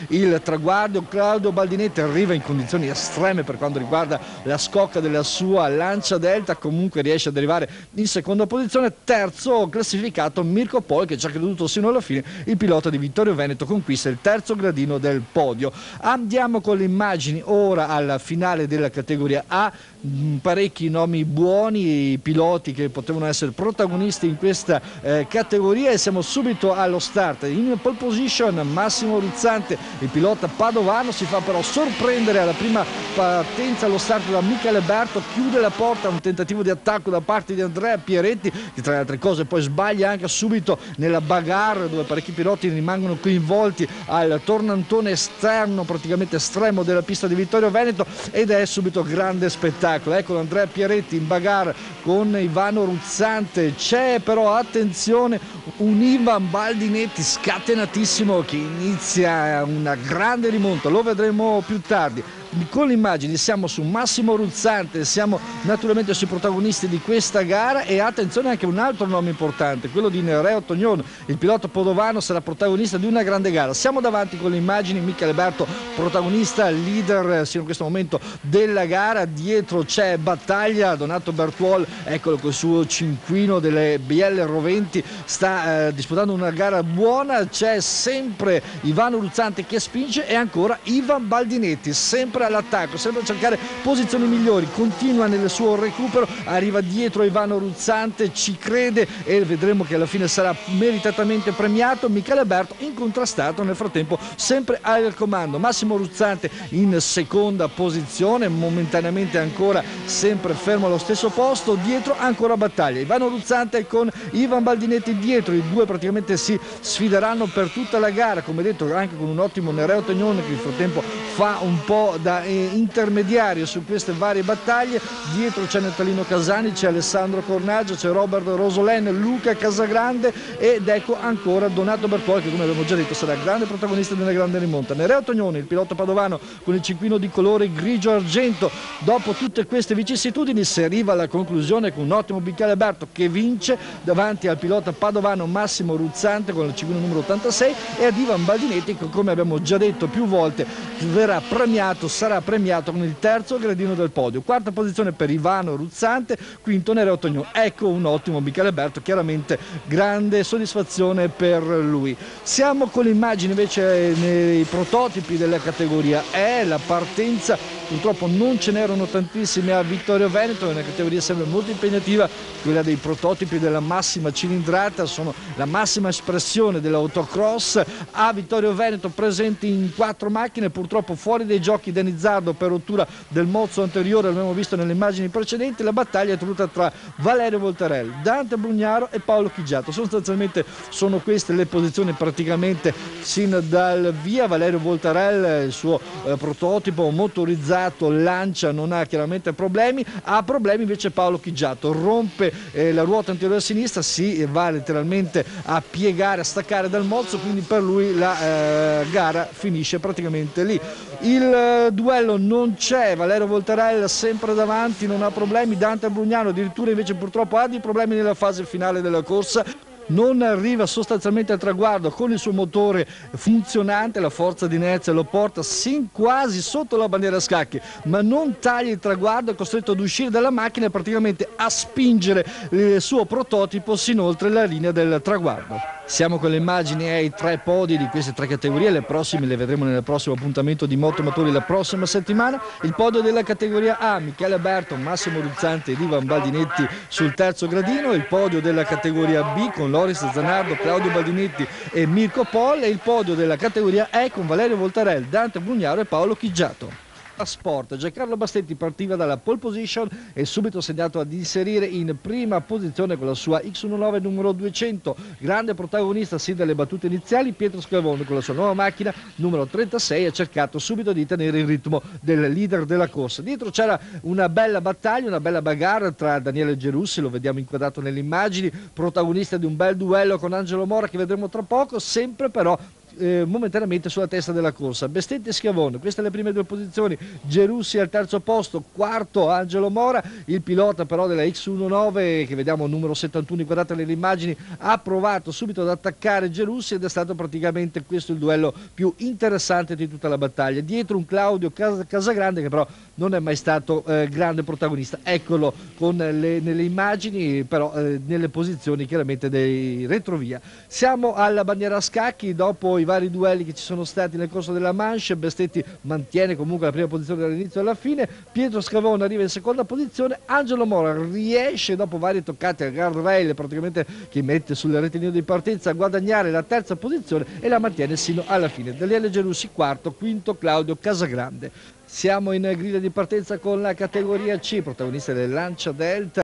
il traguardo, Claudio Baldinetti arriva in condizioni estreme per quanto riguarda la scocca della sua lancia delta, comunque riesce ad arrivare in seconda posizione, terzo classificato Mirko Pol che ci ha creduto sino alla fine, il pilota di Vittorio Veneto conquista il terzo gradino del podio. Andiamo con le immagini ora alla finale della categoria A, mm, parecchi nomi buoni, piloti che potevano essere protagonisti in questa eh, categoria. E siamo subito allo start. In pole position Massimo Ruzzante, il pilota padovano, si fa però sorprendere alla prima partenza allo start da Michele Berto, chiude la porta, un tentativo di attacco da parte di Andrea Pieretti, che tra le altre cose poi sbaglia anche subito nella bagarre dove parecchi piloti rimangono coinvolti al tornantone esterno, praticamente estremo della pista di Vittorio Veneto ed è subito grande spettacolo. Ecco Andrea Pieretti in bagarre con Ivano Ruzzante, c'è però attenzione un Ivan Baldinetti scatenatissimo che inizia una grande rimonta, lo vedremo più tardi con le immagini siamo su Massimo Ruzzante, siamo naturalmente sui protagonisti di questa gara e attenzione anche un altro nome importante, quello di Nereo Tognon, il pilota podovano sarà protagonista di una grande gara. Siamo davanti con le immagini, Michele Berto protagonista, leader sino in questo momento della gara, dietro c'è Battaglia, Donato Bertuol, eccolo col suo cinquino delle BL Roventi, sta eh, disputando una gara buona, c'è sempre Ivano Ruzzante che spinge e ancora Ivan Baldinetti, sempre all'attacco, sempre a cercare posizioni migliori, continua nel suo recupero, arriva dietro Ivano Ruzzante, ci crede e vedremo che alla fine sarà meritatamente premiato. Michele Berto incontrastato nel frattempo sempre al comando. Massimo Ruzzante in seconda posizione, momentaneamente ancora sempre fermo allo stesso posto, dietro ancora battaglia. Ivano Ruzzante con Ivan Baldinetti dietro, i due praticamente si sfideranno per tutta la gara, come detto anche con un ottimo Nereo Tognone che nel frattempo fa un po' da da eh, intermediario su queste varie battaglie. Dietro c'è Natalino Casani, c'è Alessandro Cornaggio, c'è Robert Rosolen, Luca Casagrande ed ecco ancora Donato Bertoli che come abbiamo già detto sarà grande protagonista della grande rimonta. Nereo Tognoni, il pilota padovano con il cinquino di colore grigio-argento. Dopo tutte queste vicissitudini si arriva alla conclusione con un ottimo Bicchiale Berto che vince davanti al pilota padovano Massimo Ruzzante con il cinquino numero 86 e ad Ivan Baldinetti che come abbiamo già detto più volte verrà premiato sarà premiato con il terzo gradino del podio. Quarta posizione per Ivano Ruzzante, quinto Nereo Tognon. Ecco un ottimo Michele Berto, chiaramente grande soddisfazione per lui. Siamo con le immagini invece nei prototipi della categoria E, la partenza purtroppo non ce n'erano tantissime a Vittorio Veneto, è una categoria sempre molto impegnativa, quella dei prototipi della massima cilindrata, sono la massima espressione dell'autocross. A Vittorio Veneto presenti in quattro macchine, purtroppo fuori dai giochi Denizzardo per rottura del mozzo anteriore, l'abbiamo visto nelle immagini precedenti, la battaglia è tenuta tra Valerio Voltarelli, Dante Brugnaro e Paolo Chigiato. Sostanzialmente sono queste le posizioni praticamente sin dal via. Valerio Voltarelli, il suo eh, prototipo motorizzato Lancia non ha chiaramente problemi, ha problemi invece Paolo Chiggiato, rompe eh, la ruota anteriore sinistra, si va letteralmente a piegare, a staccare dal mozzo, quindi per lui la eh, gara finisce praticamente lì. Il eh, duello non c'è, Valerio Voltarella sempre davanti, non ha problemi, Dante Brugnano addirittura invece purtroppo ha dei problemi nella fase finale della corsa non arriva sostanzialmente al traguardo con il suo motore funzionante, la forza di inerzia lo porta sin quasi sotto la bandiera a scacchi, ma non taglia il traguardo, è costretto ad uscire dalla macchina e praticamente a spingere il suo prototipo sin oltre la linea del traguardo. Siamo con le immagini e i tre podi di queste tre categorie, le prossime le vedremo nel prossimo appuntamento di Motomotori la prossima settimana. Il podio della categoria A, Michele Berto, Massimo Ruzzante ed Ivan Baldinetti sul terzo gradino, il podio della categoria B con Loris Zanardo, Claudio Baldinetti e Mirko Poll. E il podio della categoria E con Valerio Voltarel, Dante Brugnaro e Paolo Chiggiato sport. Giancarlo Bastetti partiva dalla pole position e subito segnato ad inserire in prima posizione con la sua X19 numero 200. Grande protagonista sin dalle battute iniziali, Pietro Scavone con la sua nuova macchina numero 36 ha cercato subito di tenere il ritmo del leader della corsa. Dietro c'era una bella battaglia, una bella bagarre tra Daniele Gerussi, lo vediamo inquadrato nelle immagini, protagonista di un bel duello con Angelo Mora che vedremo tra poco, sempre però eh, momentaneamente sulla testa della corsa. Bestetti e Schiavone, queste le prime due posizioni, Gerussi al terzo posto, quarto Angelo Mora, il pilota però della X19 che vediamo numero 71 inquadrata nelle immagini ha provato subito ad attaccare Gerussi ed è stato praticamente questo il duello più interessante di tutta la battaglia. Dietro un Claudio Cas- Casagrande che però non è mai stato eh, grande protagonista. Eccolo con le, nelle immagini, però eh, nelle posizioni chiaramente dei retrovia. Siamo alla bandiera a scacchi dopo i vari duelli che ci sono stati nel corso della Manche, Bestetti mantiene comunque la prima posizione dall'inizio alla fine, Pietro Scavone arriva in seconda posizione, Angelo Mora riesce dopo varie toccate al guardrail praticamente che mette sulle retinine di partenza a guadagnare la terza posizione e la mantiene sino alla fine. Daniele Gerussi quarto, quinto Claudio Casagrande. Siamo in griglia di partenza con la categoria C, protagonista del Lancia Delta.